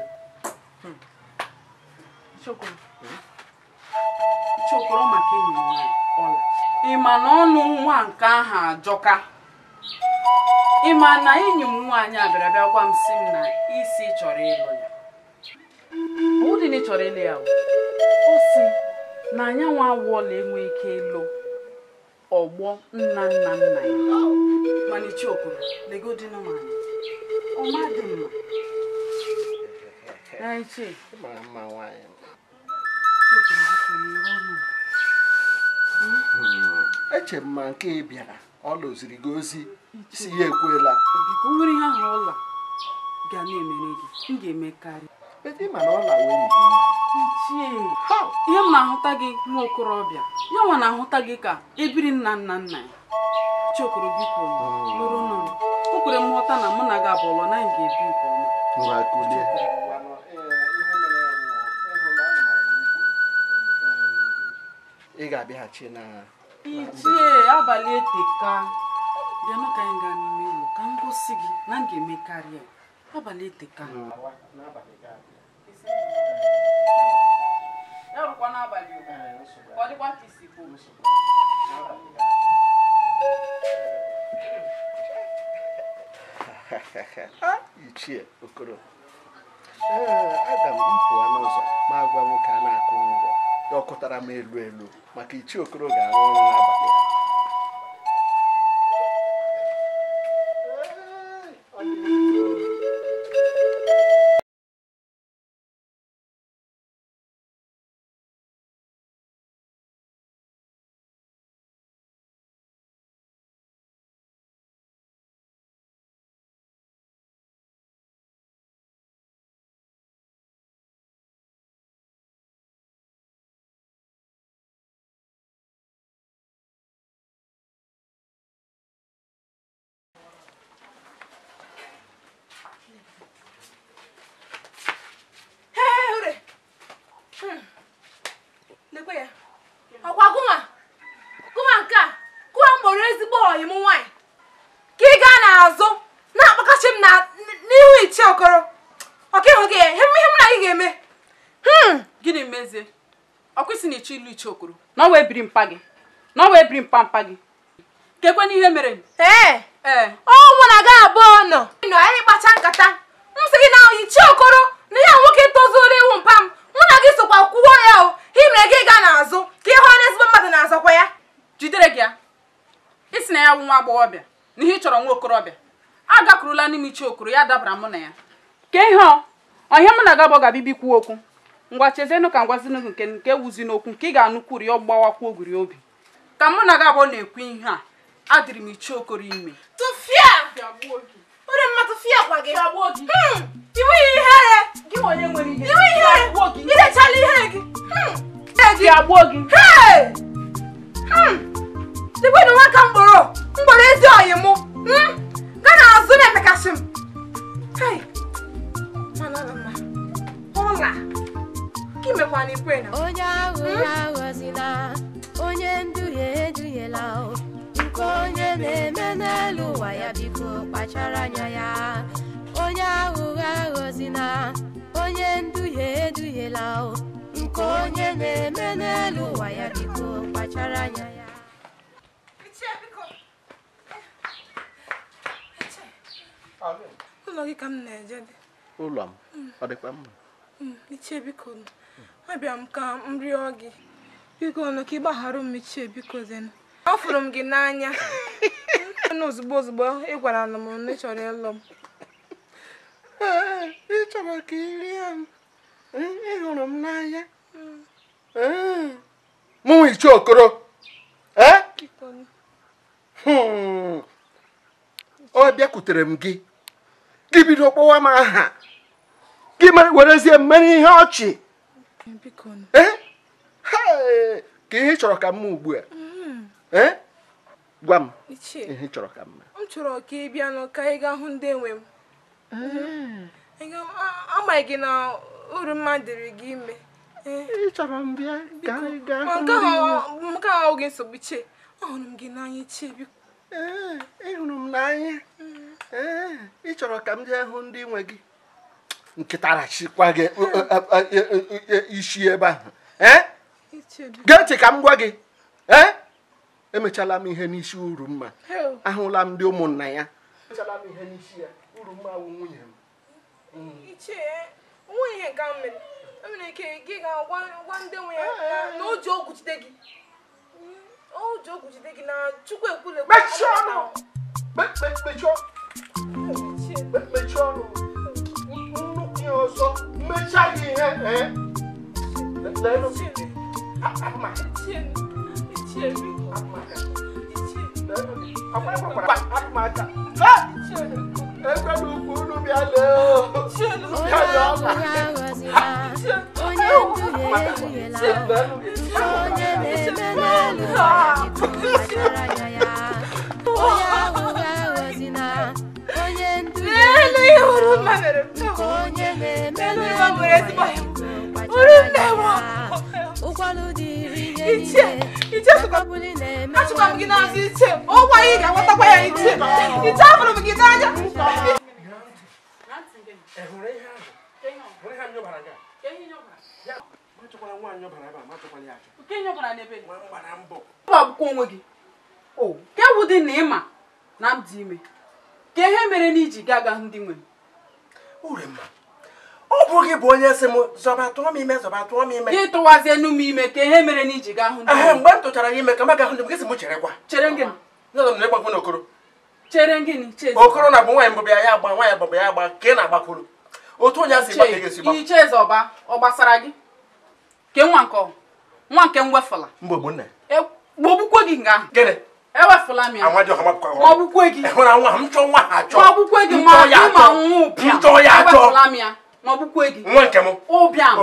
Chokoro Chokoro maka enyi ọla ị ma na ọnụ nwa nke ahụ ajọka? Ị ma na enyi m nwaanyị a bịara bịa gwa m sị m na isi chọrọ ịlụ ya? Ọ dị na ị chọrọ ịlụ ya o si na anyanwụ awụọla enwe ike ịlụ ọgbọ nna nna nna ya. Mana ichiokoro legodina m anya ọma dị mma. Ichie. Mara nwaanyị. Ọnụ eche m ma nke ị bịara ọ lụziri gị ozi si ya ekwela. Nwere ihe ahụ ọla ga na-emere gị. M ga-emekarị. Ichie. Ihe m na-ahụta gị nwa okorobịa. Ya nwa na-ahụta gị ka ebiri nna nna nna ya. Chiokoro biko lụrụ nọ m o kwere m nghọta na mụ na gị abụọlọ na anyị ga-ebi nke ọma. Ngwa kulie ị ga-abịaghachi na ichie abalị eteka. Bịanụ ka anyị gaa n'ime ụlọ ka m gosi gị na m ga-eme karịa abalị eteka ya rụkwa n'abalị o. Ka. Ọ dịkwa ka isi kwuo. ichie okoro. Ee aga m pụọ n'ụzọ ma gwa nwoke a na-akụ ụgwọ ya ọkụtara m elu elu maka ichie okoro ga-arụ ọrụ n'abalị gịnị mezie ọ kwụsị na iche ilu iche okoro na ọ wee biri mpa gị na ọ wee biri mpa mpa gị kekwe n'ihe mere m Ee. ee Ọ mụ na gị abụọ nọ. Nọ anyị kpacha nkata. M sị gị na ichie okoro na ya nwoke tozuru iwu mpa m. Mụ na gị sokwa kwuo ya o. Ị mere gị gaa n'azụ ka ịhụ onye ezigbo mmadụ na-azọkwa ya. jidere gị ya isi na ya wụ nwa agbọghọbịa na ihe ị chọrọ nwa okorobịa agakwurula n'ime iche okoro ya dabara mụ na ya ka ihe ọ ọhịa mụ na gị abụọ ga-abịa okwu ngwa chezienụ ka ngwazinụ gị nke nke wuzi n'okwu nke ị ga-anụkwuru ya gbawakwa oguri obi ka mụ na gị abụọ na-ekwu ihe a adịrị m iche okoro ime Tụfịa! Ore mma tụfịa kwa gị. Hmm. I nweghị ihere. gị onye nwere ihe I nweghị ihere. Irechala ihere gị. Hmm. Ihere gị. ga-agbuo gị Hey! Hmm. Dịkwa na nwaka mkpọrọ mkpọrọ ezi ọyị mụ. Hmm. Gaa n'azụ na-emekasị m. Hey. Mana na mma. Ọla. Gị mekwa na ikwe na. onye aghụghọ aghọzina onye nduhie eduhiela nke onye na-eme n'elu ụwa ya biko kpachara anya ya onye aghụghọ aghọzina onye nduhie eduhiela nke onye na-eme n'elu ụwa ya biko kpachara anya ya. Ụlọ gị ka m na-eje dị. ụlọ m ọ dịkwa mma Mm, Ichie biko. Abịa m ka m rịọ gị. Biko nụ ka ị gbaghara m ichie biko zenụ. Afụrụ m gị n'anya. Nụ ozugbo ozugbo ị gwara m na ị chọrọ ịlụ m. Ị chọrọ ka ị rie m. Ị hụrụ m n'anya. Mụ okoro. Nụ. Hmm. ọ bịakwutere m gị. Gị bido kpọwa m aha. Gị werezie m mere ihe ọchị. Ee Hei, ka ihe ị chọrọ ka mma ugbu a. Ee gwa m ihe ị chọrọ ka mma m chọrọ ka ị bịa nụ ka ị gaa hụ ndị enwe m. Ga- a- amaghị gị na uru mma dịrị gị ime. M bịa ka anyị gaa hụ nke ndị ahụ nke oge nsogbu ichie. Ahụrụ m gị n'anya ichie biko. Ee ị hụrụ m n'anya. Ee ị chọrọ ka m jee hụ ndị nwe gị. Nkịtarachikwa gị isi ebe ahụ. Gee ka m gwa gị. Emechala m ihe n'isi uru mma. Ahụla m ndị ụmụnna ya. Mechie ọnụ! Ọzọ mmecha gị ihe ee leenụ atụmaka atụmaka ekwela ukwu unu bịa lee o. onye Bịa lee ọla. aghụghọ aghọzina onye nduhie eduhiela o. nke onye na-eme n'elu ụwa ya biko kpachara anya ya onye aghụghọ aghọzina onye Lelee ihe uru mma mere Elu gị n'azụ iche ụgwọ anyị ga-enwetakwa ya iche iche afụrụ m gị n'anya Ị hụrụ ihe ahụ? Hụrụ ihe m nyụbara gị a? Ya, machọkwala nwaanyị nyụbara ebe a, machọkwala ya achọ. nke nyọbara n'ebe Nwa m gbara mbọ. ọ akwụkwọ onwe gị o nke wụ dị na ịma na m dị ime ka ihe mere na iji gaa agahụ ndị nwe Uremma, ọ bụ gị bụ onye sị m zọba tụọ m ime zọba tụọ m ime. gị tụwazie enu m ime ka ihe mere na iji gaa hụ ndị mgbe m tụchara ime ka m aga hụ ndị m, gị sị m cherekwa. chere gịnị m na ịgbakwu n'okoro. chere gịnị chezi Okoro na bụ nwaanyị mbụbụ ya agba nwaanyị mbụbụ ya agba ka ị na-agbakwuru. Otu onye asị gba ka ị ga-esi gba. iche eze ọba ọ gbasara gị ke nwa nke nwa nke m wefụla Mgbe ogbunne. gbogbukwe gị nga ahụ Gịnị? Ewefụla m ya gị gị ma nwa ụbịam m gị Nwa nke m. ụbịam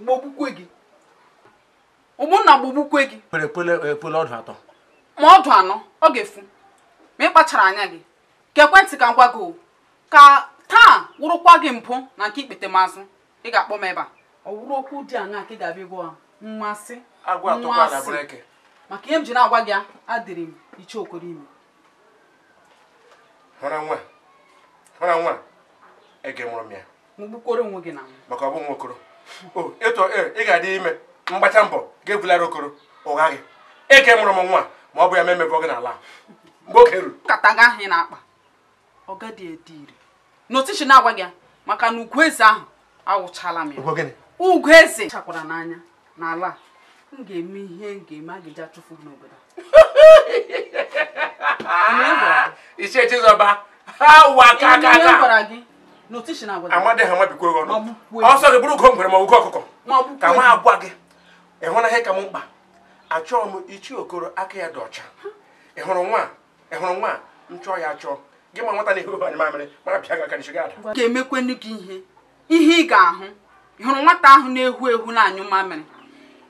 gbogbukwe gị gbogbukwe gị ma ọdụ anọ ọ ga-efu ma ị kpachara anya gị. Ka ekwentị ka m gwa gị ka taa wụrụkwa gị mpụ na nke ikpete mazụ ị ga-akpọ m ebe a. Ọ wụrụ okwu dị aṅa ka ị ga-abịa gwa mmasị. Breki. Maka ihe m ji na-agwa gị adịrị m iche okoro ime. Hụrụ nwa. Ege mụrụ m ya. mgbukwere onwe gị na maka ọ bụ nwa okoro. O eto e ị ga-adị ime. Mgbacha mbọ ga-ebulara okoro. Ụgha gị eke mụrụ m nwa ma ọ bụ ya ma emebọ gị n'ala mgbe oge ruru. Nkata gị ahụ ị na-akpa ọ gadị ede ire n'otichi na-agwa gị maka na ugwu eze ahụ awụchala m ya. Ugwu eze. Chakwara n'anya n'ala m ga-eme ihe m ga-eme a ga-eji achụfu m n'obodo ha ụwa aka aka aka amadị ha ego ọnụ. Ọsọ gị. bụrụ ugo ngwere ma ugo ọkụkọ. Ka nwa agwa gị ị hụrụ ihe ka m mkpa? Achọọ m ichi okoro aka ya dị ọcha. Ị hụrụ nwa ị hụrụ nwa m chọọ ya achọọ gị ma nwata na ihe anyị mamịrị mara pịa gị aka n'isi gị ada. Ga-emekwenu gị ihe. Ihe ị ga-ahụ ị hụrụ nwata ahụ na-ehu ehu na-anyụ mamịrị.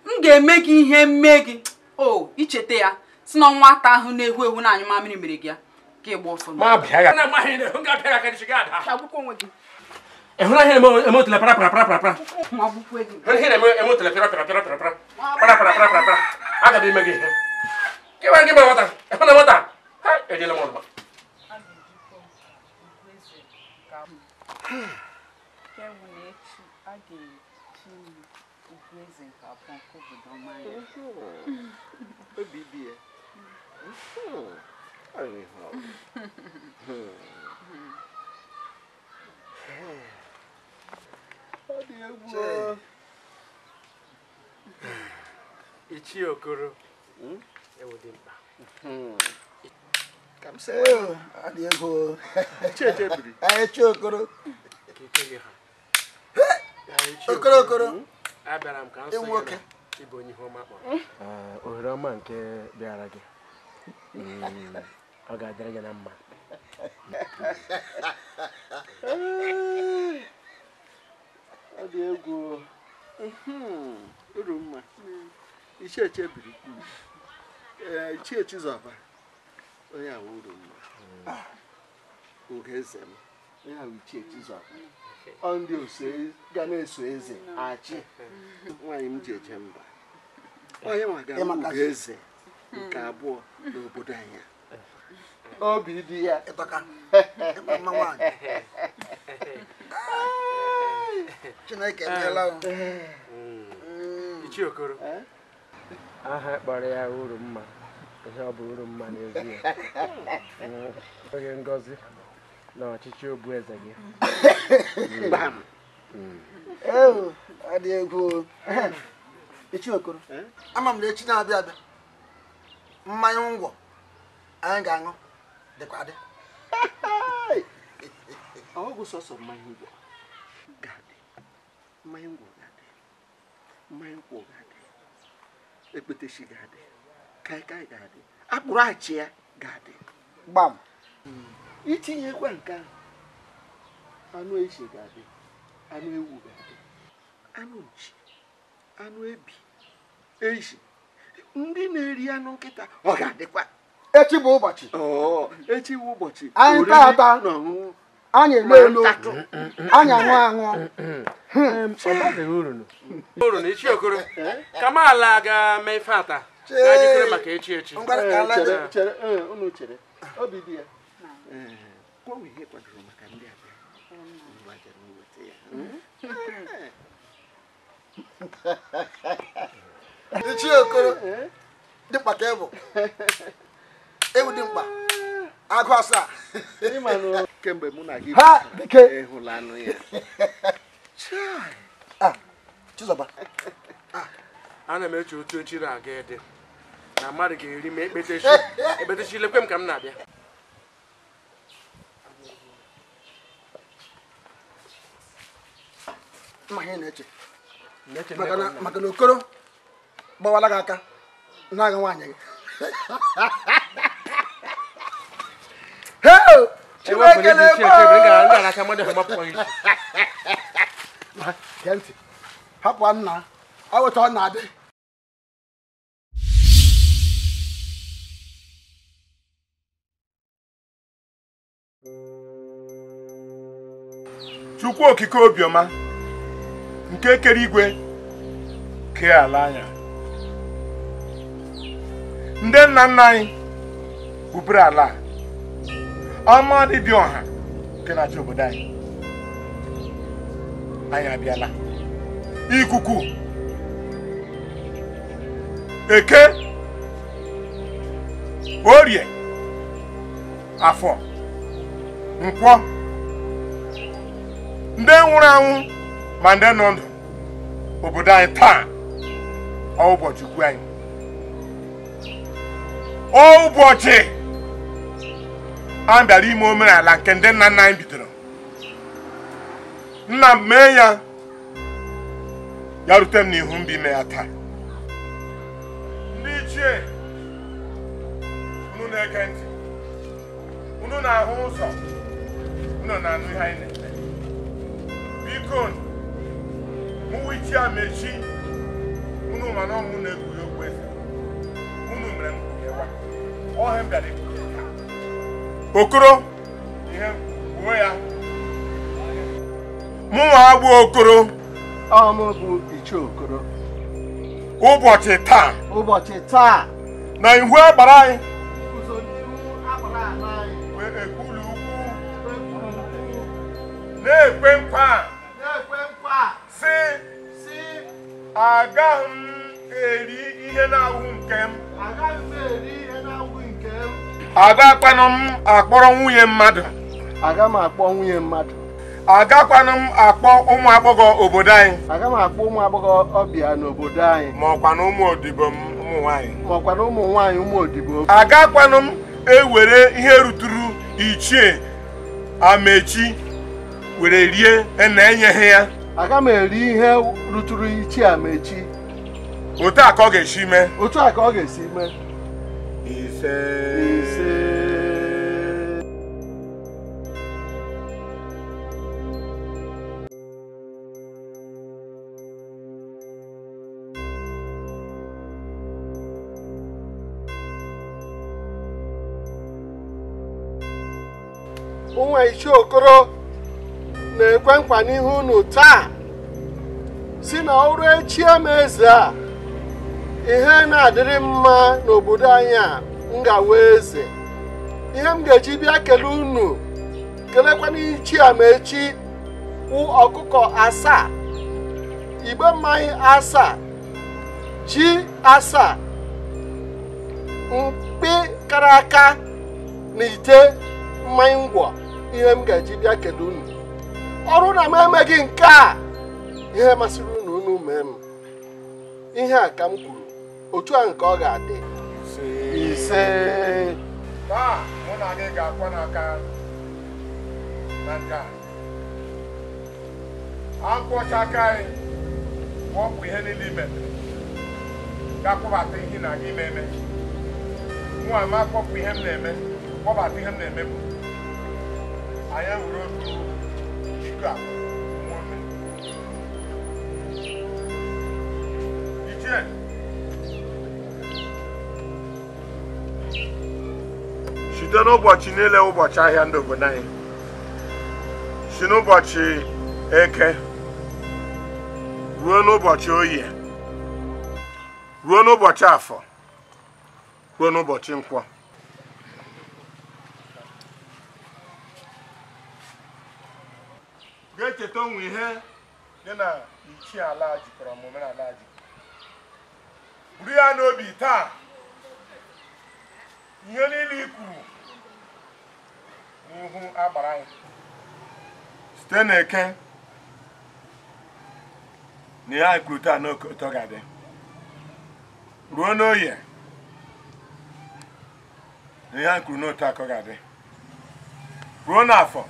M ga-eme gị ihe mme gị. O icheta ya. Si na nwata ahụ na-ehu ehu na-anyụ mamịrị mere gị ya. Ka ịgba ọsọ ma bịa gị na amaghị na ịhụ ga-apịa gị aka n'isi gị ada chagbukwa onwe gị. Ị hụrụ ihe eme otele para para para para para. Ma ọ bụkwa gị hụrụ ihe na-eme eme otele para para para para para. Aga m ime gị ihe. Gị ma gị ma nwata. Ịhụ na nwata. Ha ejela m ọzọ ichie okoro ewu dị mkpa ka m sị adị ego cheche biri anyị chi okoro ka ike gị ha Ya, ichie okoro okoro abịara m ka m Ewu sị nwoke. gị na ịbụ onye ihe ọma kpọrọ. Ohere ọma nke bịara gị. Ọ ga-adịrị gị na mma. Ọ dị egwu. Uru mma. Ichie chebiri ichie chizọba onye ahụ uru mma. Oge eze m. Onye ahụ ichie chizọba ọ ndị oso ga na-eso eze achị. Nwaanyị m ji eje mba. Onye oge eze nke abụọ n'obodo anyị obi dị ya. Chineke emeela o. ichie okoro. Aha kpọrọ ya uru mma. Ihe ọ bụ uru mma n'ezie. Oge ngọzi. Na ọchịchị obu eze gị. Gbam Ewu, ọ dị egwu. O. echi okoro. Ama m na echi na-abịa abịa mmanya ngwọ anyị ga-aṅụ. Dịkwa dị. Ọgwụ sọsọ mmanya ngwọ. Ga-adị. Mmanya ngwọ ga-adị. Mmanya nkwụ ga-adị. Ekpeteshi ga-adị. Kaikai ga-adị. Akpụrụ achị ya ga-adị. Gbam. Itinyekwa nke ahụ anụ echi ga-adị anụ ewu ga-adị anụ nchi. Anụ ebi. Eji ndị na-eri anụ nkịta ọ ga-adịkwa. Echi bụ ụbọchị. Ọọ echi bụ ụbọchị. Anyị taa taa. na ọṅụṅụ. Anyị elu ma elu ntatụ. Anyị aṅụ aṅụ. baghị uru na okoro. Ka m ala ga-eme ife ata gaa jikere maka echi echi. Chere ee, unu chere. Obi dị ya. M ihe kwadoro maka ndị abịa Ngwa, chere m weta ya. Ichie okoro dịmkpa ka ịbụ ewu dịmkpa agụ asaa kemgbe mụ na gị ha dike ịhụla anụ ya. Ah, chizọba ana m eche otu ochiri aga ede na mmadụ ga-eri ma ekpetechi ekpetechi lekwe m ka m na-abịa mma ihe na-eche maka na okoro gbawala gị aka na-aga nwaanyị gị. Chineke hapụ nna ọ weta ọ na-adị chukwu okike obiọma. Nke kere igwe kee ala anya. Ndị nna nna anyị bubere ala ọmadị dị ọha nke na-achị obodo anyị. Anyị abịala. Ikuku eke orie afọ nkwọ. Ndị nwụrụ anwụ ma ndị nọ ndụ obodo anyị taa. Ọ ụbọchị ukwu anyị. Ọ ụbọchị a bịara ime omenala nke ndị nna nna anyị bidoro. Nna m mee ya ya rute m n'ihu mba ime ya taa. Ndị ichie unu na-ege ntị. Unu na-ahụ ụzọ. Unu na-anụ ihe anyị na-eme. Biko mụwa ichie amechi unu ma na ọmụ na-egwuri okwu eze. Unu mere m ọhịa m bịara okoro ihe uwe ya. Mụnwa agbụ okoro. Ọmụ bụ ichie okoro. Ụbọchị taa. Ụbọchị taa. Na ihu agbara anyị. Ụzọ n'ihu agbara sị si agaghị m eri ihe na-awụ nke m. Agakwanụ m akpọrọ nwunye mmadụ. Aga m akpọ nwunye mmadụ. Agakwanụ m akpọ ụmụ agbọghọ obodo anyị. Aga m akpọ ụmụ agbọghọ ọbịa n'obodo anyị. Ma ọkwa na ụmụ odibo m ụmụ nwanyị. Makwa na ụmụ nwaanyị ụmụ odibo agakwanụ m ewere ihe ruturu ichie amechi were rie na-enyeghị ya. Aga m eri ihe ruturu ichie amechi otu a ka ọ ga-esi mee? Otu a ka ọ ga-esi mee. Ise. Ise. Ụmụ ichie okoro na-ekwe nkwa n'ihu unu taa si na ọrụ echi eze a ihe na-adịrị mma n'obodo anyị a m ga-awa eze. Ihe m ga-eji bịa kelee unu kelekwana ichi ama echi ọkụkọ asaa igbe mmanya asaa ji asaa mkpi kara aka na ite mmanya ngwọ. Ihe m ga-eji bịa kelee unu. Ọrụ na m emeghị nke a ihe masịrị unu unu mee m. Ihe a ka m kwuru otu a nke ọ ga-adị. Ise. Taa mụ na gị ga-akwa n'aka na nke a. Akwụcha aka anyị wọpụ ihe niile i metere ga-akpọbata ihe na gị na-eme. Mụ ama akpọpụ ihe m na-eme kpọbata ihe m na-eme bụ anyị ewere otu Ichie, site n'ụbọchị niile ụbọchị ahịa ndị obodo anyị si n'ụbọchị eke. Ruo n'ụbọchị oyi ruo n'ụbọchị afọ ruo n'ụbọchị nkwọ ga-echeta onwe ihe dị na ichie ala jikọrọ ma omenala ji buru ya n'obi taa. Ihe niile i kwuru n'ihu agbara anyị site n'eke. Na ihe anyị kwuru taa n'okoto ga-adị. Ruo n'oye. Na ihe anyị kwuru n'otu akọ ga-adị. Ruo n'afọ.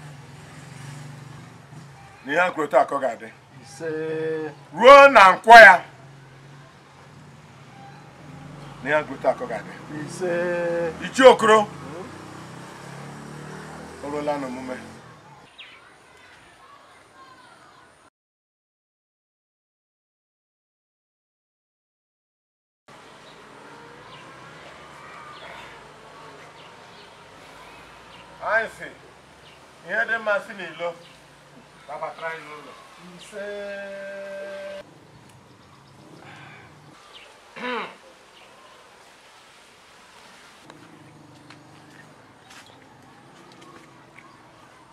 Na ihe kwuru otu akọ ga-adị. Ruo na nkwọ ya. Na ihe kwuru otu akọ ga-adị. Ichi okoro. O ruola n'omume. Anyị si ihe dị mma si n'ilo nabatara anyị n'ụlọ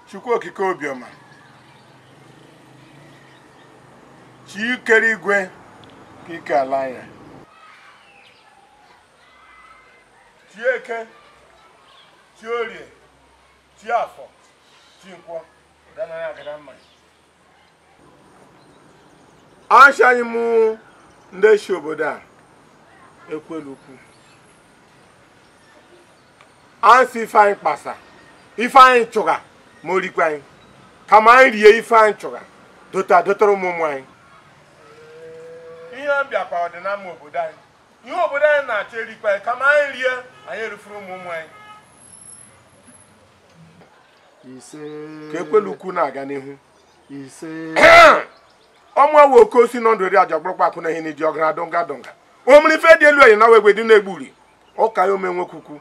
chukwu okike obiọma chi ikere igwe ka ike ala anya chi eke chi orie chi afọ chi nkwọ anyị mụ ndị si obodo a. Ekwelu ukwu asị ife anyị kpasa. Ife anyị chụga ma orikwa anyị. Kama anyị rie ife anyị chụga dota dotara ụmụ anyị. Ihe bịakwa ọdịnama obodo anyị. Ihe obodo anyị na-achọ erikwa anyị kama anyị rie anyị erufuru ụmụ anyị. Ka ekwelu ukwu na-aga n'ihu. Ọmụ awa oke osi nọdụ ri aja gbụrụkwa akụ na ihe n'iji ọgara donga donga omiri ife dị elu enyi na wegwe dị na-egburi ụka ya ome nwekwukwu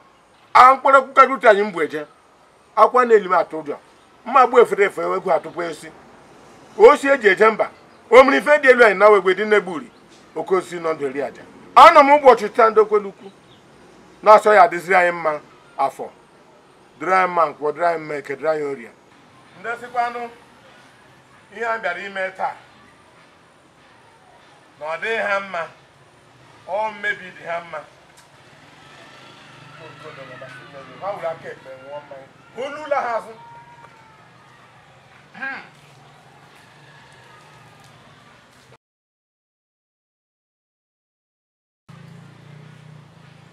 a mkpụrụ kwukarute anyị mbụ eje. Akwa na-eli m atụ ụjọ. Mma gbu efere efe wegwu atụpụ esi. Osi eji eje mba. Omiri ife dị elu anyị na wegwe dị na-egburi oke osi nọdụ ri aja. Anọ m ụbọchị taa ndị okwelu ukwu na-asọ ya adịziri anyị mma afọ. Anyị mma eke dịrị anyị orie ndị sịkwanụ ihe a bịara ime taa. Na ọ dịghị ha mma ọ mmebi dị ha mma. Ha were aka ekpe nwụọ mmanya olula ha azụ.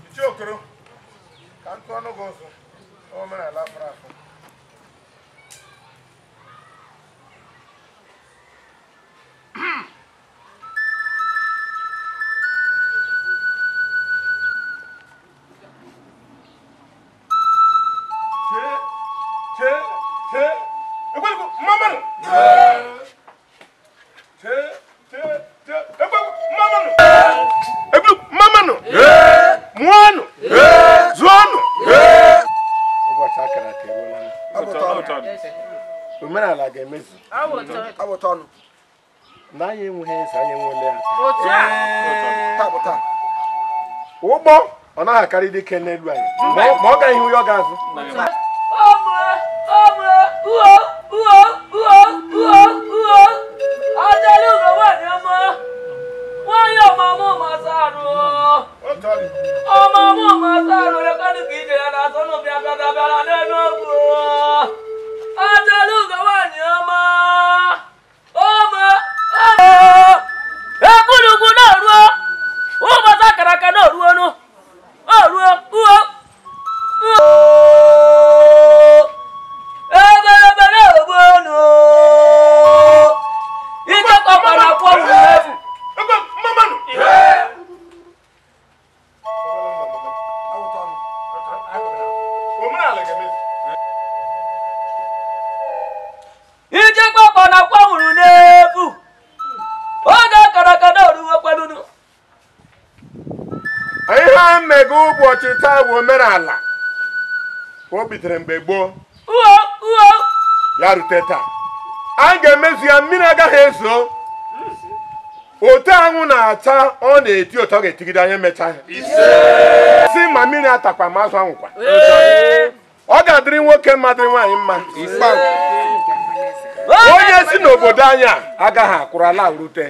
Ichie okoro ka ntụ ọnụ gị ụzụ omenala fara afọ chee akarị dike n'elu anyị ma ọ- gaghị ihu ya ọ ga-azụ o bidoro mgbe gboo. Uo uo. Ya rute taa. A ga-emezu ya mmiri agaghị ezo. Ote anwụ na-acha ọ na-eti ụtọ ga-etigide anya emecha si ma mmiri atakwa ma azụ anwụkwa. Ọ ga-adịrị nwoke mma dịrị nwaanyị mma. Onye si n'obodo anyị a agaghị akwụrụ ala rute.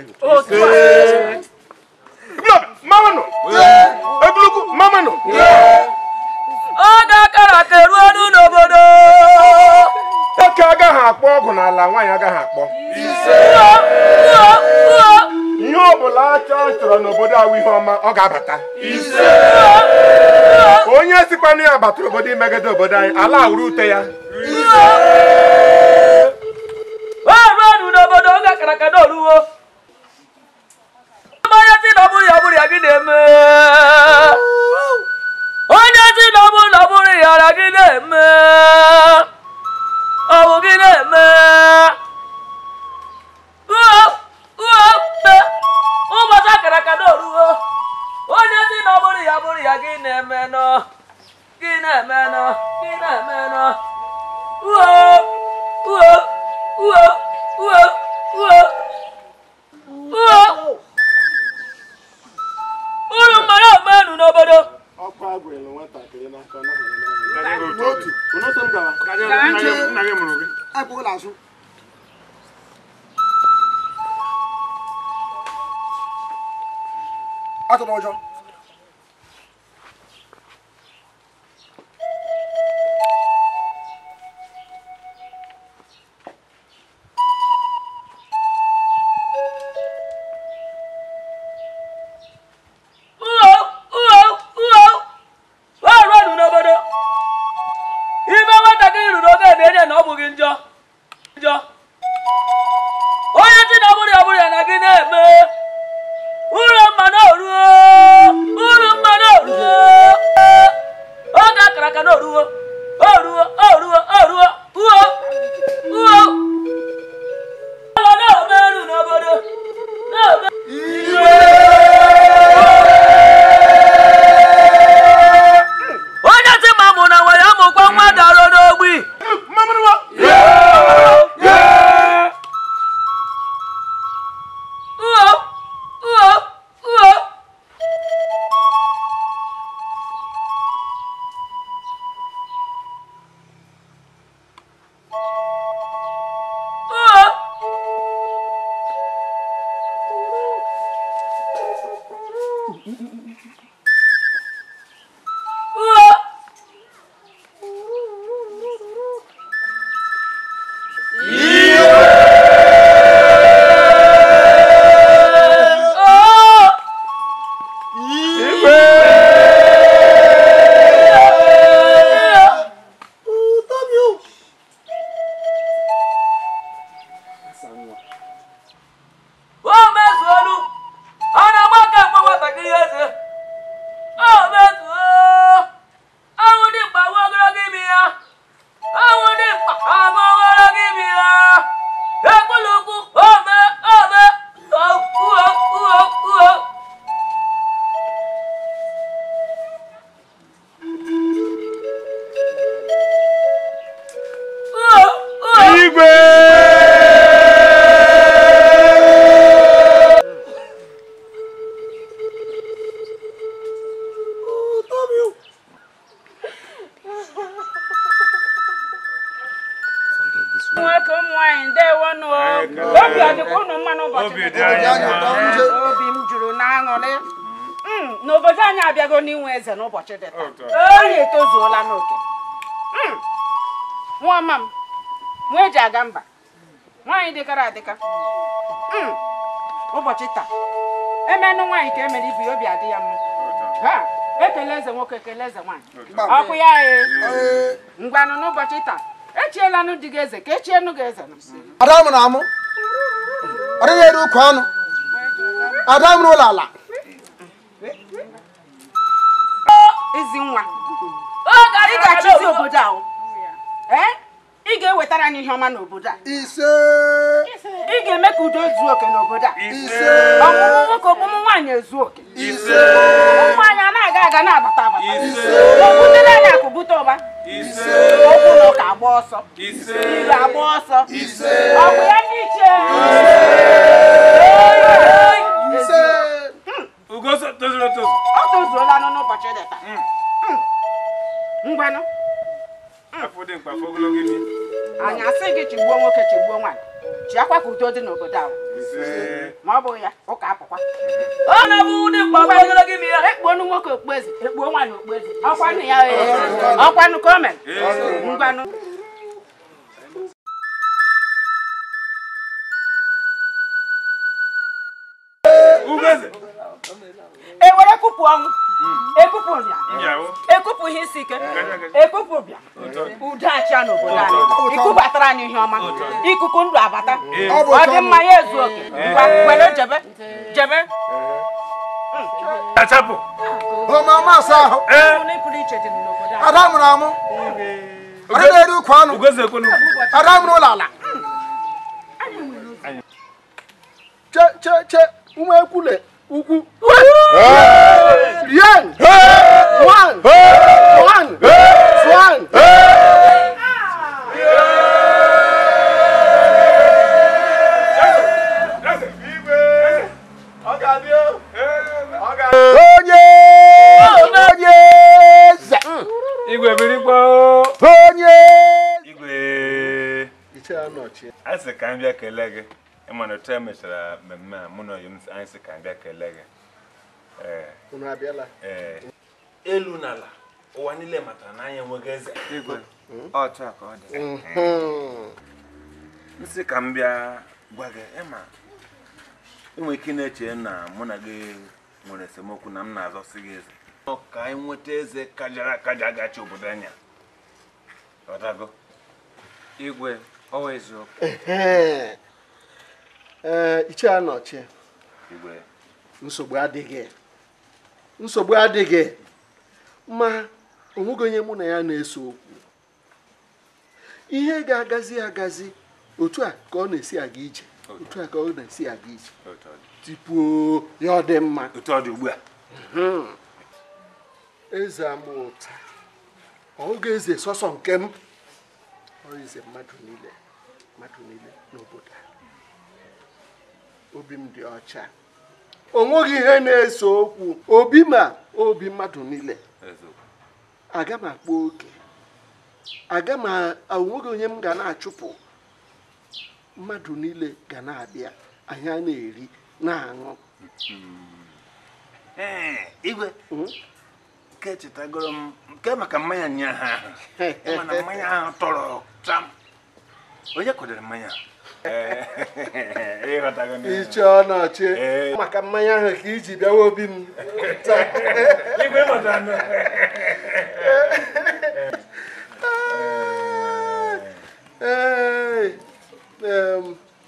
N'ala nwaanyị agaghị akpọ ihe ọbụla acha chọrọ n'obodo awụ ihe ọma ọ ga-abata onye sikwanụ ya batara obodo imegide obodo anyị ala awụrụ ute ya n'obodo oge akara ka n'oruwo ekele eze nwaanyị ọkwụ ya ee Ee, ngwanụ n'ụbọchị taa. Echielanụ di gị eze ka echienụ gị eze nụ. ada mụrụ amụ. Ọ dịghị ukwu anụ. Ada mụrụ ụlọ ala. Ezi nwa. Ị ga-achịzi obodo ahụ. Ee? Ị ga-ewetara anyị ihe ọma n'obodo a. Ise. Ị ga-eme ka udo zuo oke n'obodo a. Ise. Ọmụmụ nwoke ọmụmụ nwaanyị ezu oke. Ise. Ụmụ anyị a na-aga aga na-abata okwu ndị na-anya agba ọsọ. Ilu ọsọ. Ọ tozuola nụ n'ụbọchị deta hmm. ngwanụ. Hmm. Anyị asị gị chigbuo nwoke chigbuo nwaanyị. Ji ka udo dị n'obodo ahụ. Ise. Ma ọ bụghị ya ụka apụkwa. Ọ na-abụ ụdị mkpa afọ ogologo imi ya ekpuonu nwoke okpueze ekpuo nwaanyị okpueze. Ọkwanụ ya ee ọkwanụ ka o mere? Ngwanụ. Ugeze. Ewere kụpụ ọnwụ ekụpụ bịa nyawo ekụpụ ihe isi ike ekụpụ bịa udo achịa n'obodo anyị ikubatara anyị ihe ọma ikuku ndụ abata ọ dị mma ya ezu oke ngwa were jebe. Jebe. Achapụ ọmama asa ahụ ada mụrụ amụ ada na-eri ukwu anụ ada mụrụ ụlọ ala che che che. Ụmụ ekwule ugwu rien one one eze igwe birikpo onye igwe iche anọchie anyị sị ka m bịa kelee gị ịma na otu e mechara mmemme a mụ na oyi m anyị sị ka m bịa kelee gị ee unu abịala ee elu na ala ụwa niile matara na anyị enweghị eze igwe otu a ka ọ dị nsị ka m bịa gwa gị ịma enwere ike na-eche na mụ na gị nwere esemokwu na m na-azọsi gị eze ka anyị nweta eze kajara akaja gachi obodo anya ọdago igwe ọwa eziokwu ee anọchie igwe. Nsogbu adịghị. Nsogbu adịghị. Ma o nweghị onye mụ na ya na-ese okwu. Ihe ga-agazi agazi otu a ka ọ na-esi aga ije. Otu a. Ka ọ na-esi aga ije. Ọ tupu ya ọ dị mma. Otu ọ dị ugbu a. Hmm. eze ama ụta. Oge eze sọsọ nke m. Ọ eze mmadụ niile. Mmadụ niile. Obi m dị ọcha. O nweghị ihe na-ese okwu. Obi ma obi mmadụ niile. Aga m akpa oke. Aga m o nweghị onye m ga na-achụpụ. Mmadụ niile ga na-abịa. Anyị a na-eri na-aṅụ. Ee igwe. Hmm? nke chetagoro m nke maka mmanya nya ha mana mmanya ahụ tọrọ cham onye kwadoro mmanya ahụ? Ịghọtago n'ihe. iche ọnọchi Ee. maka mmanya ahụ ka iji bịawa obi m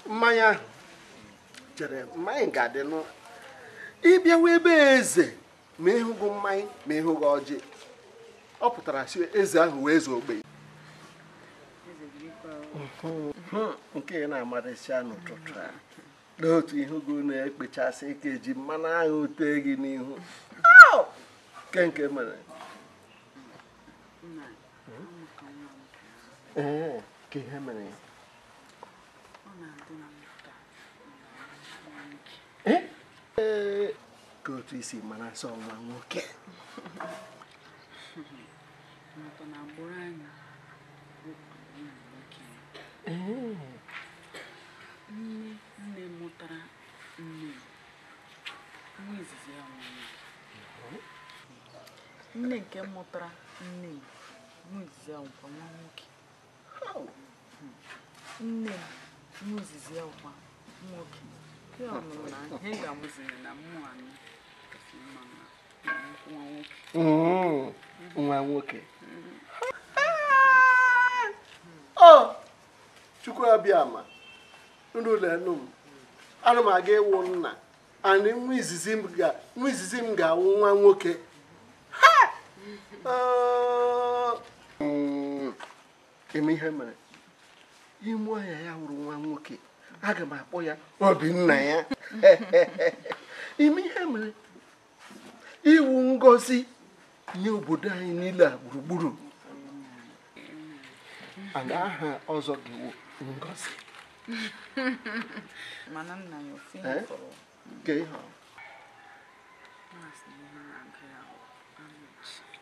mmanya chere mmanya ga-adị nụ ịbịawa ebe eze ma ịhụgụ mmanya ma ịhụgụ ọjị ọ pụtara si eze ahụ wee eze ogbe nke ị na-amarịsị n'ụtụtụ a. N'otu ihugo na-ekpechasị ike ji mmanụ ahụ tee gị n'ihu. Au! nke mere. Ee ka ihe mere. Ka otu isi mara sọ nwa nwoke maka na agbụrụ anyị Ee, nne nne mụtara nne. Nwa izizi ya nwụrụ. Nne nke mụtara nne. Nwa izizi ya nwụkwa nwa nwoke. Nne nwa izizi ya nwụkwa nwoke. Ya ọnụrụ na ihe ga-amụziri na mmụ anyị nwa nwoke. Mm, nwa nwoke. Ọ chukwu abịa ma ndụ lenu m. Ana m aga ịwụ nna. Anyị nwa izizi m ga-awụ nwa nwoke. Mm, eme ihe mere. Ime ọhịa ya wụrụ nwa nwoke. Aga m akpọ ya obinna ya. Ime ihe mere. Iwu ngozi nye obodo anyị niile a gburugburu. Ana aha ọzọ ga-ewu ngozi mana nna ya ofe Eh? fọrọ ka ihe ihe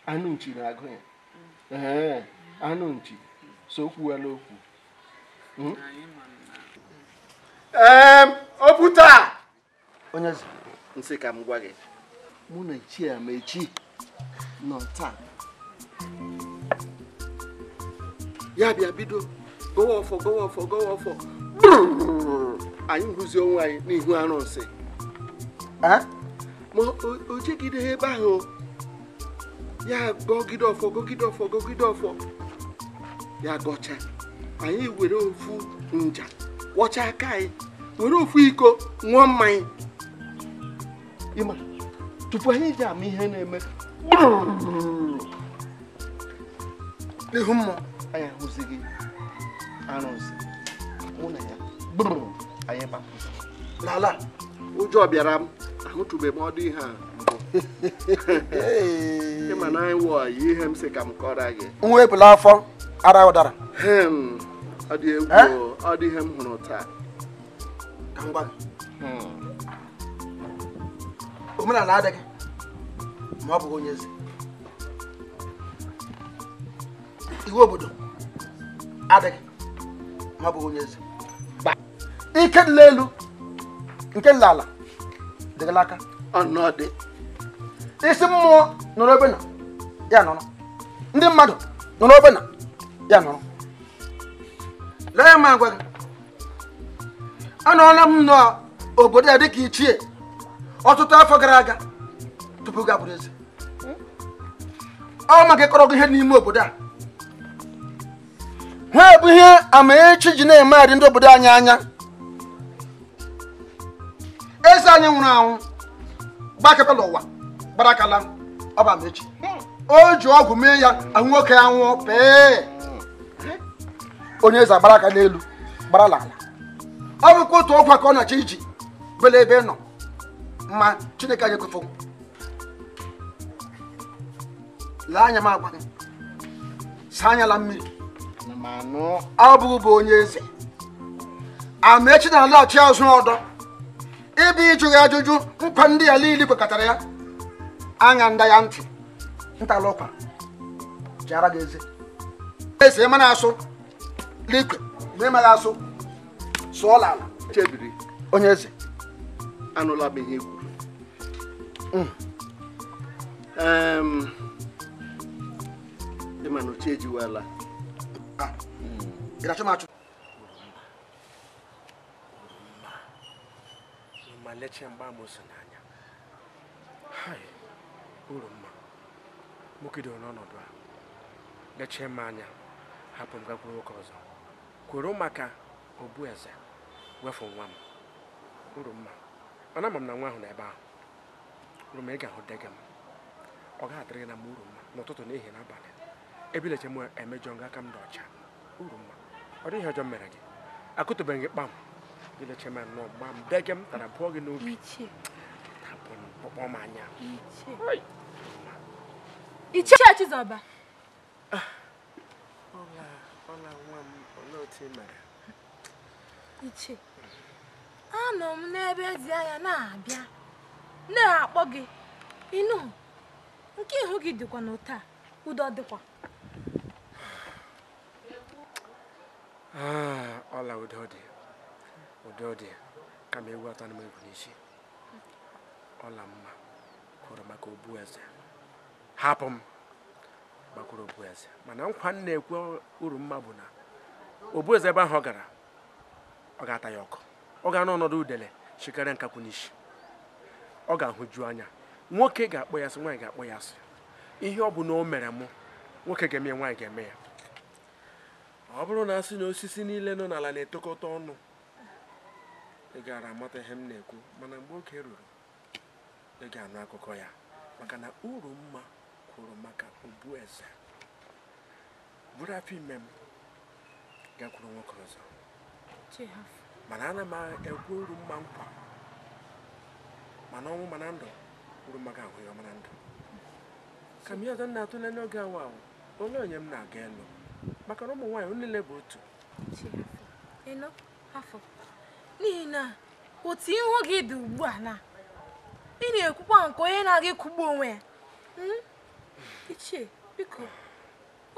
anụ nchi na-agụ ya Ee, anụ nchi so kwuwela okwu? Em, okwu taa onye nsị ka m gwa gị mụ na ichie amechi nọ taa ya bịa bido gowa ọfọ gowa ọfọ gowa ọfọ anyị hụzi onwe anyị n'ihu arụsị ma o- jegide ebe ahụ. Ya gọgide ọfọ gọgide ọfọ gọgide ọfọ. Ya gọcha. Anyị were ofu nja kwọcha aka anyị. Were ofu iko ṅụọ mmanya. Ịma tupu anyị ji ama ihe na-eme. N'ihu mmụọ anyị ahụzighị arụsị na ya. Brrr, anyị gbapụ n'ala ụjọ bịara m. Ahụtụbeghị m ọdụ ihe a ịma na anyị wụ ọyị ihe m sị ka m kọrọ gị. Nwa ebula afọ ara ụdara. Ọ dị egwu o, ọ dị ihe m hụrụ taa. Ka m gwa gị. Omenala adịghị ma ọ bụghị onye eze. Iwu obodo adịghị. Ọ bụghị onye eze ike dị n'elu nke dị n'ala dịgịla aka ọnọdụ isi mmụọ nọrọ ebe na ya nọrọ ndị mmadụ nọrọ ebe na ya nọrọ lee ma gwa gị anọọla m n'obodo ya dịka ichie. Ọtụtụ afọ gara aga. Tupu gị abụrụ eze. Ọ maka ịkọrọ gị ihe n'ime obodo a. ha bụ ihe amaechi ji na-eme adị ndị obodo anyị anya. Eze anyị nwụrụ anwụ gbakepela ụwa gbarakala ọ bụ amaechi o ji ọgwụ mee ya ahụ nwoke ya nwụọ pee. Onye eze agbara aka n'elu gbara ala ọ bụkwa otu ọgwụ ka ọ na-achọ iji bele ebe nọ. Ma chineke anyị ekwefo lee anya m agwa gị. Saa anya la mmiri. Ọ bụghị bụ onye eze. Amaechi na-alaghachi azụ ọdọ ịbụ ịjụ ya ajụjụ nkwa ndị ya niile kwekọtara ya. Anya nda ya ntị ntala ụkwa jiara gị eze. Eze ịma na-asụ likwe ma ịmaghị asụ sụọ ala chebiri onye eze. Anụla m ihe kwuru Em, ịma na ochie ejiwela ịrachọ m achụ ma lechie mgba amosu n'anya hai uru mma. Mụkidoro n'ọnọdụ a lechie m anya hapụ m gakwuru nwoke ọzọ kwuru maka obu eze. Wefu nwa m uru mma. Mana ama m na nwa ahụ na ebe ahụ uru ma ị ga-ahụ dege m ọ ga-adịrị gị na m uru mma n'ụtụtụ n'ihi n'abalị ebileche m emejọ nga aka m dị ọcha uru mma ọ dịghị ọjọọ mere gị. Akụtụbeghị gị kpam. Bileche m nnọọ gba m dege m tara pụọ gị n'obi kpọkpọ m anya. Ichie Chizọba ichie anọ m n'ebe dị anya na-abịa na-akpọ gị ịnụ nke ihu gị dịkwa n'ụta udo dịkwa. Ọla udo dị udo dị kama ewu atọ na m egwu n'isi ọla mma kwuru maka obu eze hapụ m gbakwuru obu eze mana nkwa m na-ekwu uru mma bụ na obu eze ebe ahụ ọ gara ọ ga-ata ya ọkụ. Ọ ga n'ọnọdụ udele chikere nkakwu n'isi ọ ga-ahụju anya nwoke ga-akpọ ya asị nwaanyị ga-akpọ ya asị ihe ọ bụ na o mere mụ nwoke ga-eme ya nwaanyị ga-eme ya ọ bụrụ na asị na osisi niile nọ n'ala na-etokọta ọnụ ị gaara amata ihe m na-ekwu. Mana mgbe oge ruru ị ga-anụ akụkọ ya. Maka na uru mma kwuru maka obu eze. Buru afọ ime m gakwuru nwoke ọzọ. Mana ana m ekwu uru mma nkwa. Mana ọnwụ mana ndụ uru mma ga-ahụ ya ọma na ndụ. Ka m ihe ọzọ na-atụle n'oge awa ahụ olee onye m na-aga elu? Maka na ụmụ nwaanyị niile bụ otu. N'ihi na otu ihu gị dị ugbu a na ị na-ekwukwa nke onye na-aga ịkụgbu onwe ya. Mm? ichie biko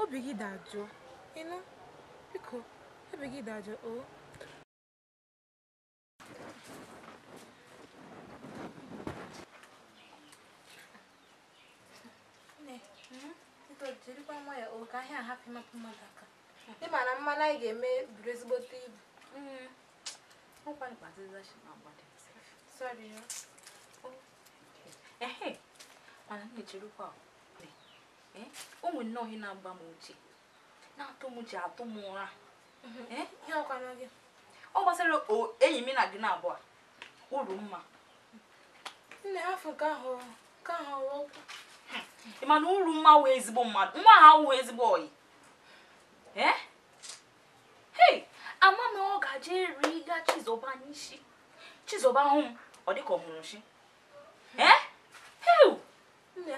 obi gị dajụọ ịnụ biko ebe gị dajọ o nne jirikwa nwayọ o ka ahịa ahapụ ịmapụ mmadụ aka ị ma na mmanụ anyị ga-eme buru ezigbote ibu yo. ehe mana ee o nwere nnọọ ihe na-agba m uche. Na-atụ m uche atụ m ụra. Ọkwanụ gị? ọ gbasara o- enyi m na gị na abụọ uru mma. Nne afọ nke ahụ okwu ị ma na uru mma wụ ezigbo mmadụ? Nwa ha wụ ezigbo oyi. Hei ama m ọ gaje eri ga chizọba n'isi. Chizọba hụ m ọ dịka ọ nne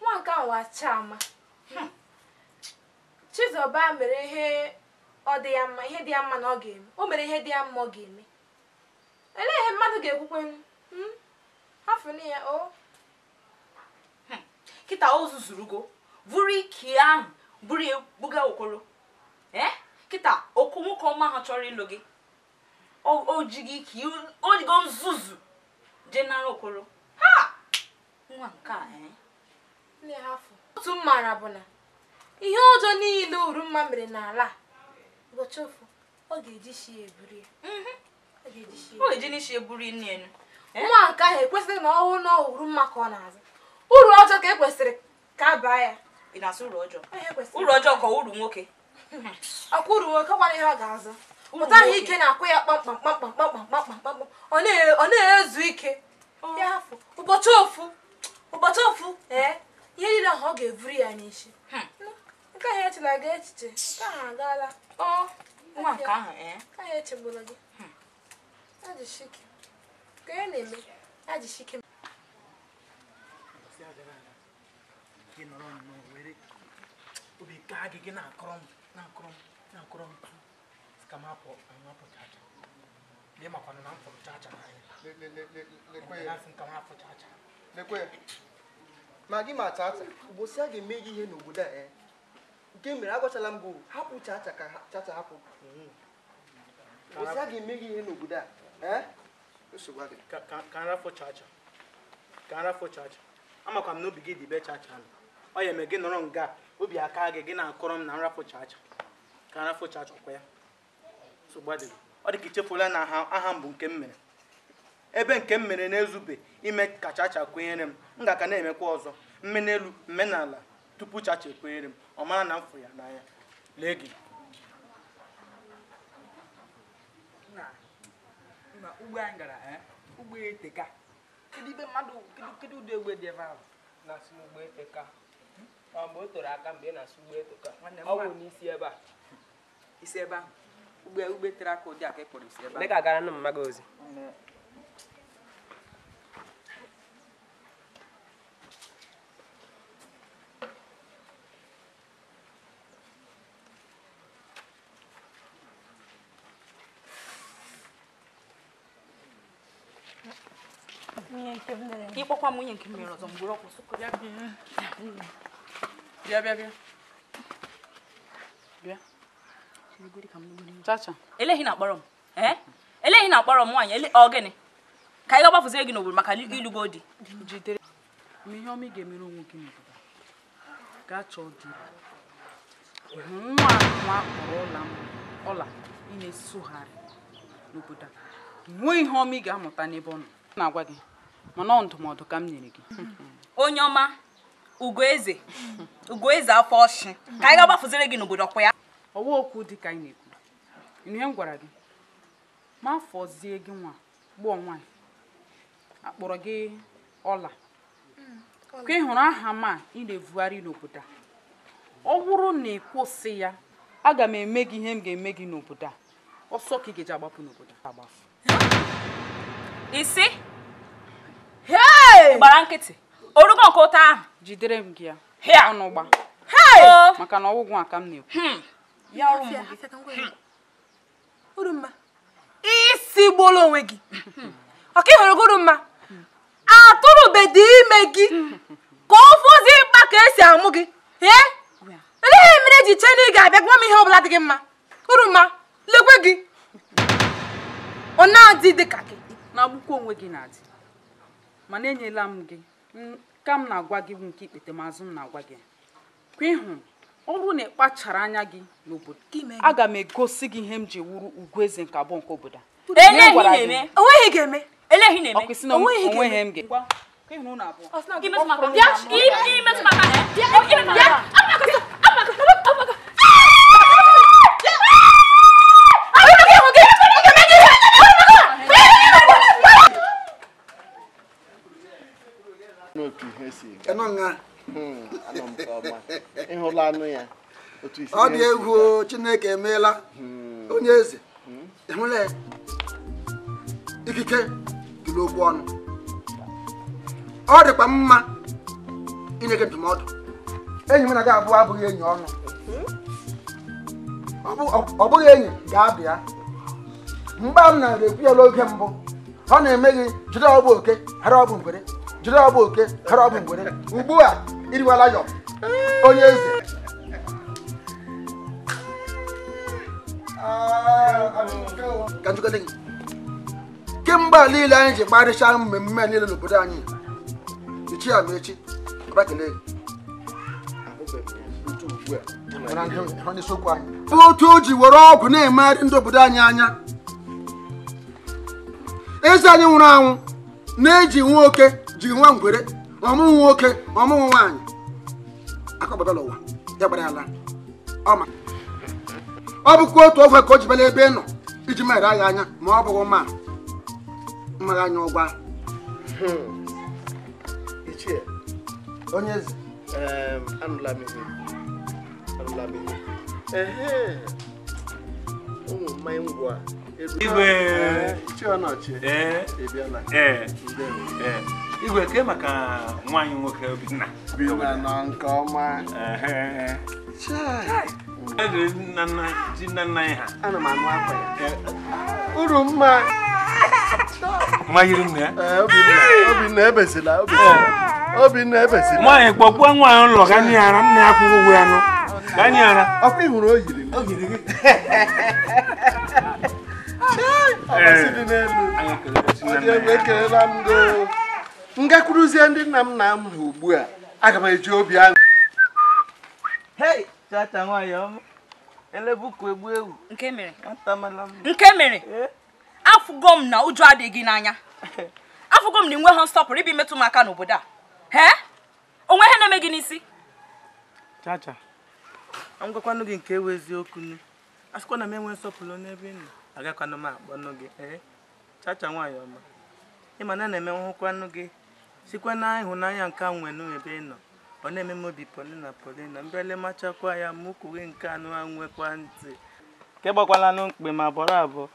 nwa nke ahụ achama Chizọba mere ihe ọ dị ya mma ihe dị ya mma na ọ ga-eme. O mere ihe dị ya mma ọ ga-eme. Elee ihe mmadụ ga-ekwukwe afọ na ya o kịta o zuzurugo. Ike ahụ buru ya buga okoro ee kịta oku nwoke ọma ahụ chọrọ ịlụ gị o o ji gị ike o jigo nzuzu jee nara okoro ha! Nwa nke a ha afọ otu m maara bụ na ihe ọjọọ niile Urumma mere n'ala. A, ụbọchị ofu ọ ga-eji shi ya eburu ya. Ọ ga-eji shi ya. eburu nne enu nwa nke ahụ ekwesịghị na ọhụụ na Urumma ka ọ na-aza uru ọjọọ ka ekwesịrị ka a baa ya. Ị na-asụ uru ọjọọ uru ka uru nwoke. Ọkwa uru nwoke gwara ihe ọ ga-azụ. Pụta ahụ ike na-akwụ ya kpamkpam kpamkpam kpamkpam kpamkpam kpamkpam. Ọ na- ọ na-ezu ike. Ya afọ ụbọchị ofu. Ụbọchị ofu. Ee ihe niile ahụ ọ ga-evuru ya n'isi. Nke ahụ echela gị echiche. Nke ahụ agaala. Ọ nwa nke ahụ echegbula gị. Jisike ka ya na-eme ya gị nọrọ nnọọ were obi kaa gị gị na-akọrọ m na-akọrọ m na-akọrọ m tu ka m apụ amapụ chacha lee makwana na m fụrụ chacha n'anya. Lekwe Ọ ya. Gasị nka m apụ chacha ma gị ma chacha ụbọchị a ga-eme gị ihe n'obodo a eh, nke mere agwachala m gị hapụ chacha ka ha- chacha hapụ. Ụbọchị a ga-eme gị ihe n'obodo a eh, ka nrafụ chacha ka nrafụ chacha amakwa m n'obi gị dị be chacha nọ ọ ya eme gị nọrọ nga obi aka gị gị na-akọrọ m na nrafụ chacha ka nrafụ chacha ọkwa ya. Ọ dị ka ichefuola na aha m bụ nke m mere. Ebe nke m mere na-ezube ime ka chacha kwenyere m. M ga-aka na-emekwa ọzọ. Mme n'elu mme n'ala tupu chacha ekwenyere m. Ọ mara na m fụrụ ya n'anya. Lee gị. Na ugbo anyị gara ee ugbo eteka. Kedu ibe mmadụ kedu kedu ụdị egbe dị ebe ahụ? Na-asụ ugbo eteka. Ọ mgbe o toro aka mgbe ị na-asụ ugbo m ọ bụ n'isi ebe a isi ebe ahụ ugbo ugbo tere aka ụdị a ka ị kpọrọ isi ebe ahụ ka gara nụ mma gị ozi ịkpọkwa m nwunye nke m mere ọzọ mgbere ọkwụ bịa bịa bịa bịa chacha. Eleghị na akpọrọ m. Ee eleghị na akpọrọ m nwaanyị. Ele- ọ gịnị? Ka anyị ga-agbafuzie gị n'obodo maka ilugo di. Jidere. Ma ihe ọma ị ga-emere onwe gị n'obodo gaa chọọ di. Nwa nwa kpọrọ ọla m ọla ị na-esogharị n'obodo a. Nwee ihe ọma ị ga-amụta n'ebe ọ nọ. M na-agwa gị mana ọ ndụmọdụ ka m nyere gị. Onye ọma ugoeze ugoeze afọ ọchị ka anyị ga-agbafuzire gị n'obodo ọkwa ya. Ọwa okwu dị ka anyị na-ekwu. Ihe m gwara gị? Ma afọzie gị nwa gbụọ nwaanyị. Akpọrọ gị ọla. Ka ị hụrụ aha m a ị na-evugharị n'obodo a. Ọ bụrụ na ị kwụsị ya aga m eme gị ihe m ga-eme gị n'obodo a. Ọsọ ka ị ga-eji agbapụ n'obodo a. Agbafu isi? Gbara nkịtị. Orugo nke ụta ahụ. Jidere m gị ya. Hịa. ọnụ gba. Maka na ọgwụgwụ a ka m na-ekwu. Hmm. ya ọrụ m Urumma isi gbolo onwe gị. Ọka ịhụrụ gị Urumma atụrụbedị ime gị. Ka ọ fụzi mkpa ka esi amụ gị. Ee elee ihe mere eji chee na ị ga-abịa gwa m ihe ọbụla dị gị mma? Uru mma lekwe gị. Ọ na-adị dị ka gị. Na-agbukwa onwe gị na-adị. Mana enyela m gị. Ka m na-agwa gị bụ nke ikpete m azụ m na-agwa gị kwa ịhụ ọ bụrụ na ị kpachara anya gị n'obodo aga m egosi gị ihe m ji wuru ugwu eze nke abụọ nke obodo a Eleghị Ihe m gwara gị. na-eme. o nweghị ga-eme eleghị na-eme Ọ kwụsị na Onweghị o nweghị ga-eme. m ga Ngwa, ka ịhụ unu abụọ Imetụ m aka. Bịa, i- imetụ m aka, eh? Imetụ m aka. n'otu ihe si Kenụ nga Hmm, anọ m nke ọma ịhụla anụ ya otu isi ọ dị egwu chineke emeela. Onye eze. Ịhụla ikike gịrị okwu ọnụ. Ọ dịkwa mma inye gị ndụmọdụ. Enyi m na gị abụọ abụghị enyi ọnụ. Ọ bụ- ọ- ọ bụghị enyi ga-abịa mgbe m na ekwu ya n'oge mbụ ọ na-eme gị jide ọbụ oke hara ọbụ ngwere jide ọbụ oke hara ọbụ ngwere ugbu a iriwala yọ. Onye eze. Ka njikọta niile anyị ji gbarịcha mmemme niile n'obodo anyị. Echi? Ya ma otu o ji were ọgwụ na-emegharị ndị obodo anyị anya. Eze anyị nwụrụ anwụ na-eji nwa oke ji nwa ngwere ọmụmụ nwoke ọmụmụ nwaanyị. Akọbadala ụwa ya gbara ala ọma ọ bụkwa otu ofe ka o ji bịala ebe ị nọ iji meghere anyị anya ma ọ bụghị ma mmaghị anya ụgwa ichie onye eze. Em, anụla m ihe. Anụla m ihe. Ehe. Ụmụ mmanya ngwa ichie ị bịala. Igwe ke maka nwaanyị nwoke obinna Obinna nọ nke ọma ji nna nna ha ya. Uru mma. Ya? Eh, obinna obinna ebezila obinna obinna ebezila. Nwaanyị kpọkpụọ nwaanyị ụlọ gani ara nna ya kwụrụ ụgwọ ya nụ. Gani ara ọkwa ị hụrụ o yiri ya. ekelela m gị. M gakwuruzie ndị nna m na m ha ugbu a aga m eji obi aṅụ Hei, chacha nwaanyị ọma. Elebuku egbu ewu. Nke mere. Nke mere afụgo m na ụjọ adịghị n'anya afụgo m na inwe ha nsọpụrụ ibi metụ m aka n'obodo a he onwe ihe na-eme gị n'isi Chacha, a m gwakwanụ gị nke ewu eziokwu nne. A sịkwa na m enwe nsọpụrụ n'ebe ị nọ, agakwanụ m akpọnụ gị. Ee, chacha nwaanyị ọma. Ị ma na na-eme nhụkwanụ gị sikwa na ịhụnanya nke nwenu ebe ị nọ. Ọ na-eme m obi polina polina mbịale machakwa ya mụ kwuwe nke anụ a nwekwa ntị. Nke gbakwalanụ mkpe ma bọrọ abụọ.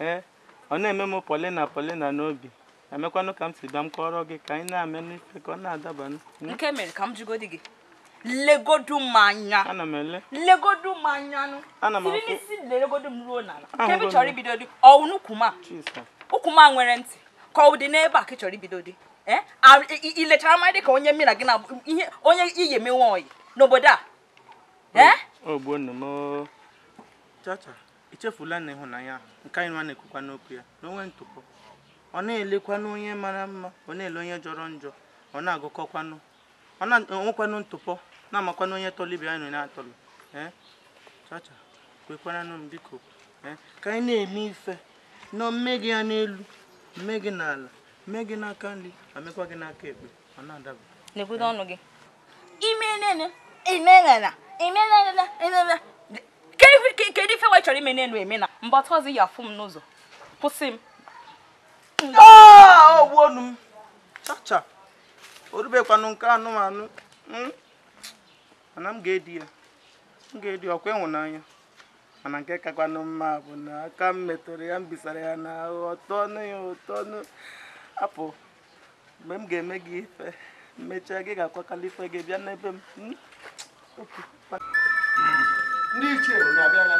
Ee, ọ na-eme m polina polina n'obi. Emekwanụ ka m si bịa m kọrọ gị ka anyị na-ame n'ife ka ọ na-adabanụ. Hmm? nke mere ka m jụgodi gị legodu m anya Ana m ele. legodu m anya nụ Ana m siri afụ. n'isi legodu m ruo n'ala nke m chọrọ ibido dị ọwụ n'ukwu m a Jesus. ukwu m a nwere ntị ka ọ dị n'ebe a ka ị chọrọ ibido dị Eh? A- i- i- i lechara anya dị ka onye mmiri gị na ihe onye iyi emenwe oyi n'obodo a? Eh? chacha ichefula na ịhụnanya ahụ, nke anyị nwa na-ekwukwa n'okwu ya na onwe ntụpọ. Ọ na-elekwanụ onye mara mma ọ na-ele onye jọrọ njọ ọ na-agụkọkwanụ ọ na-enwekwanụ ntụpọ na-amakwanụ onye tọrọ ibe anyị na-atọrọ. Ee chacha kwekwanụ m biko ka anyị na-eme ife na mme gị ya n'elu mme gị n'ala mme gị n'aka nri ma mekwa gị n'aka ekpe ọ na-adaba na-ekwudo ọnụ gị. Kedu ife- wa chọrọ ime n'elu eme na. Mbọta ọzọ ya afụ m n'ụzọ. Kwụsị m. Ah, ogbu onu m. Chacha orubekwanụ nke anụmanụ mm? mana m ga-edi ya. M ga-edi ọkwa ịhụnanya. Mana nke kakwanụ mma bụ na aka m metụrụ ya m bisara ya n'ahụ. Ọtọnụ ya ụtọnụ apụ. mgbe m ga-eme gị ife mechaa gị ga-akwakala ife gị bịa n'ebe m. Hmm? Ndị ichie na-abịala.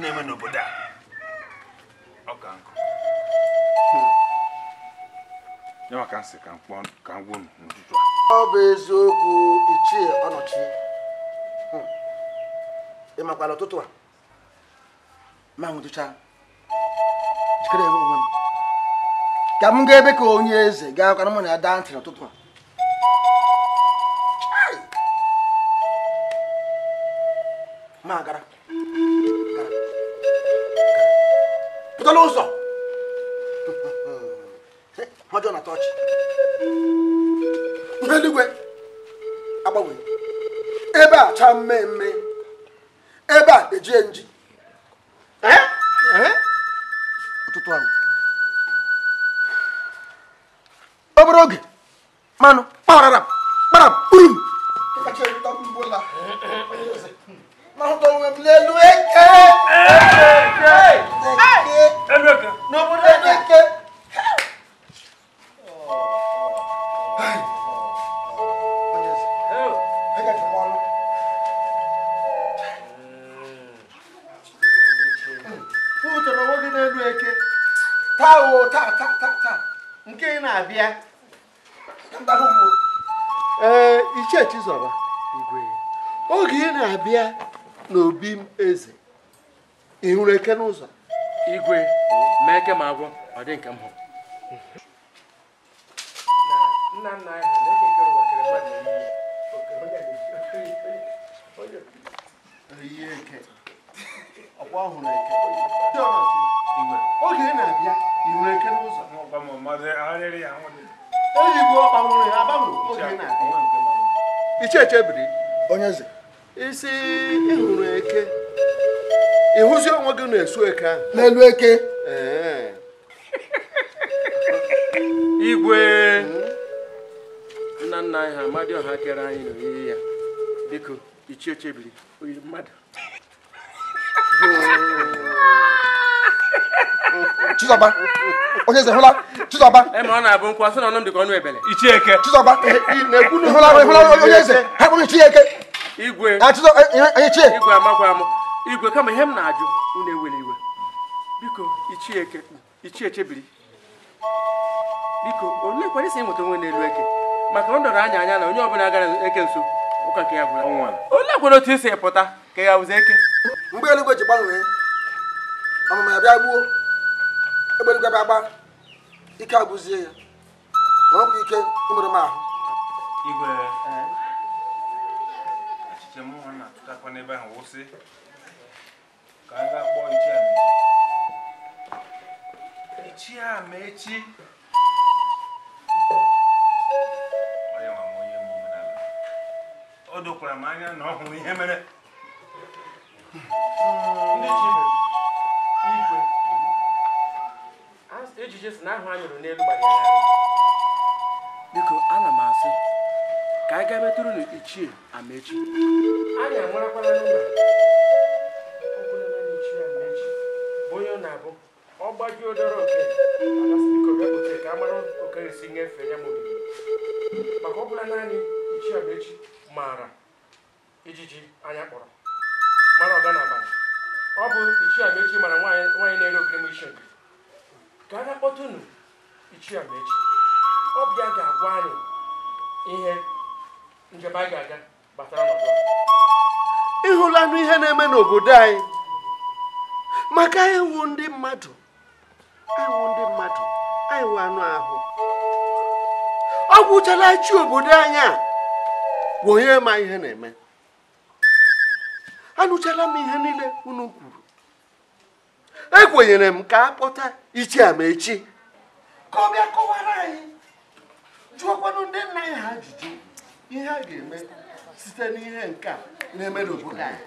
Na-eme n'obodo a. Ọ nkụ. Ya maka nsị ka m gwa unu n'ụtụtụ ọ bụ eziokwu ichie ọnọchi. Ị makwara ụtụtụ a? Ma nwụtụcha jikere enwe onwe m. Ka m gaa ebe ka onye eze gaa kwara mụ na ya daa ntị n'ụtụtụ a. Ma gara. Pụtala ụzọ! Ọjọọ na tọọchị. Ihe eluigwe agbanwe. Ebe a cha mmemme. Ebe a ejie nji. Ụtụtụ ahụ. Obere oge manụ kparara kpara igwe. Nna nna anyị ha amadioha kere anyị n'oyiyi ya. Biko ichie chebiri oyiri mmadụ. Chizọba onye eze hụla? Chizọba e ọ na-abụ nkwa sị na ọnụ m dị ka ọnụ ebele. Ichieke. Chizọba hụla hụla onye eze? hapụ m chi eke igwe. Ah, Chizọ- eh, eh, onye chie igwe amakwa amụ. Igwe kama ihe m na-ajụ unu ewere iwe. Biko ichie eke ichie chebiri biko olee kwara isi nweta onwe n'elu eke? Maka ọ dọrọ anya anya na onye ọbụla gara eke nso ụka nke ya gwụla. Olee kwara otu isi pụta ka ya wụzi eke? Mgbe eluigwe ji gbanwee ọmụma ya bịa gbuo. Egbe eluigwe bịa gba ike agwụzie ya. Ma ọ bụ ike imerụ m ahụ. Igwe echiche m nwa na-atụtakwa n'ebe ahụ wụsị. Ka a gaa kpọọ ichie amechi ichie amechi onye o dokwara m anya na ọ hụrụ ihe mere ejije si na ahụ anyụrụ n'elu gbadagharị biko ana m asị ka anyị gaa metụrụ anyị n'ụlọ na ichie amechi bụ onye ọ na-abụ ọ gbajuo dọrọ oke biko bịa kpote ka a mara oke esi nyefee ya ma maka ọ bụla naanị ichie amechi maara ijiji anya kpọrọ. Mara ọga n'abalị ọ bụ ichie amechi mara nwaanyị na-ere ogiri isi nke ka a ga-akpọtụnụ ichie amechi ọ bụ ga-agwa anyị ihe njem anyị ga-aga batara ịhụlanụ ihe na-eme n'obodo anyị? Maka anyị wụ ndị mmadụ anyị wụ ndị mmadụ anyị wụ anụ ahụ. Ọ gwụchala chi obodo anyị a? Bụ onye ma ihe na-eme. Anụchala m ihe niile unu kwuru. Ekwenyere m ka a kpọta ichi amechi ka ọ bịa kọwara anyị jụọkwanụ ndị nna anyị ha ajụjụ ihe a ga-eme site n'ihe nke a na-eme n'obodo anyị.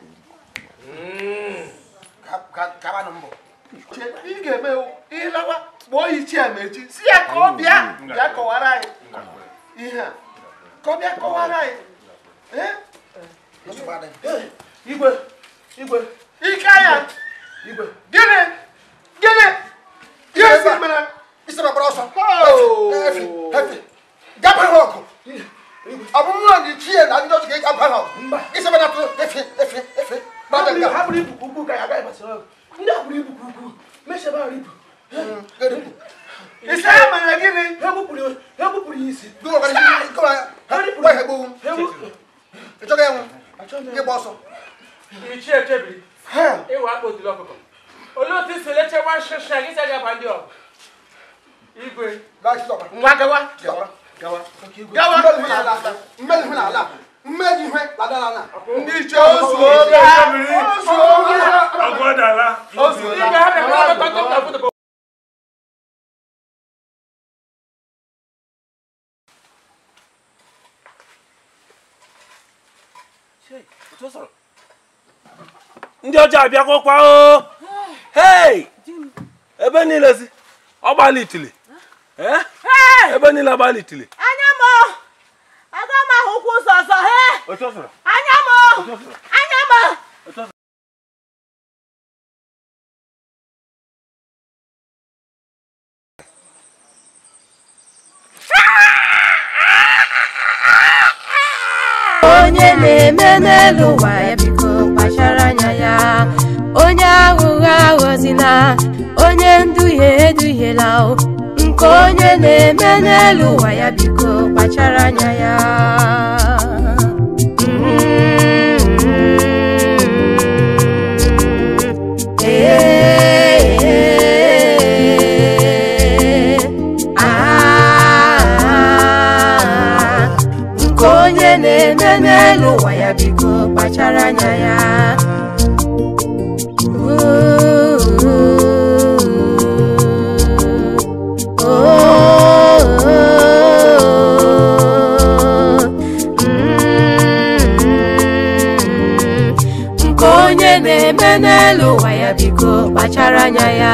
Ị ga-eme ịlawa kpọọ ichie amechi si ya ka ọ bịa bịa kọwara anyị ihe a. Ka ọ bịa kọwara anyị. Igwe igwe. Ike ya. Igwe. Gịnị? Gịnị? Gịnị? Si mere. Isi gbara ọsọ. Efi efi gaba ha ọgụ ọ bụ mmụọ dị chie na ndị ọzọ ga-egaba ha ọgụ isi gbara atụ efi efi efi gbada nga ha bụrụ ibu ugwu ka ya agaghị gbasara ọgụ abịakwakwa o hei ebe niile si ọ gbalitili Eh? ebe niile gbalitili anya m aga m ahụ ụkwụ ụzọ ọzọ he anya m anya m onye na-eme n'elu ụwa onye nduhie eduhiela nke onye na-eme n'elu ụwa ya biko kpachara anya ya. Nke onye na-eme n'elu ụwa ya biko kpachara anya ya. N'elu ụwa ya biko kpachara anya ya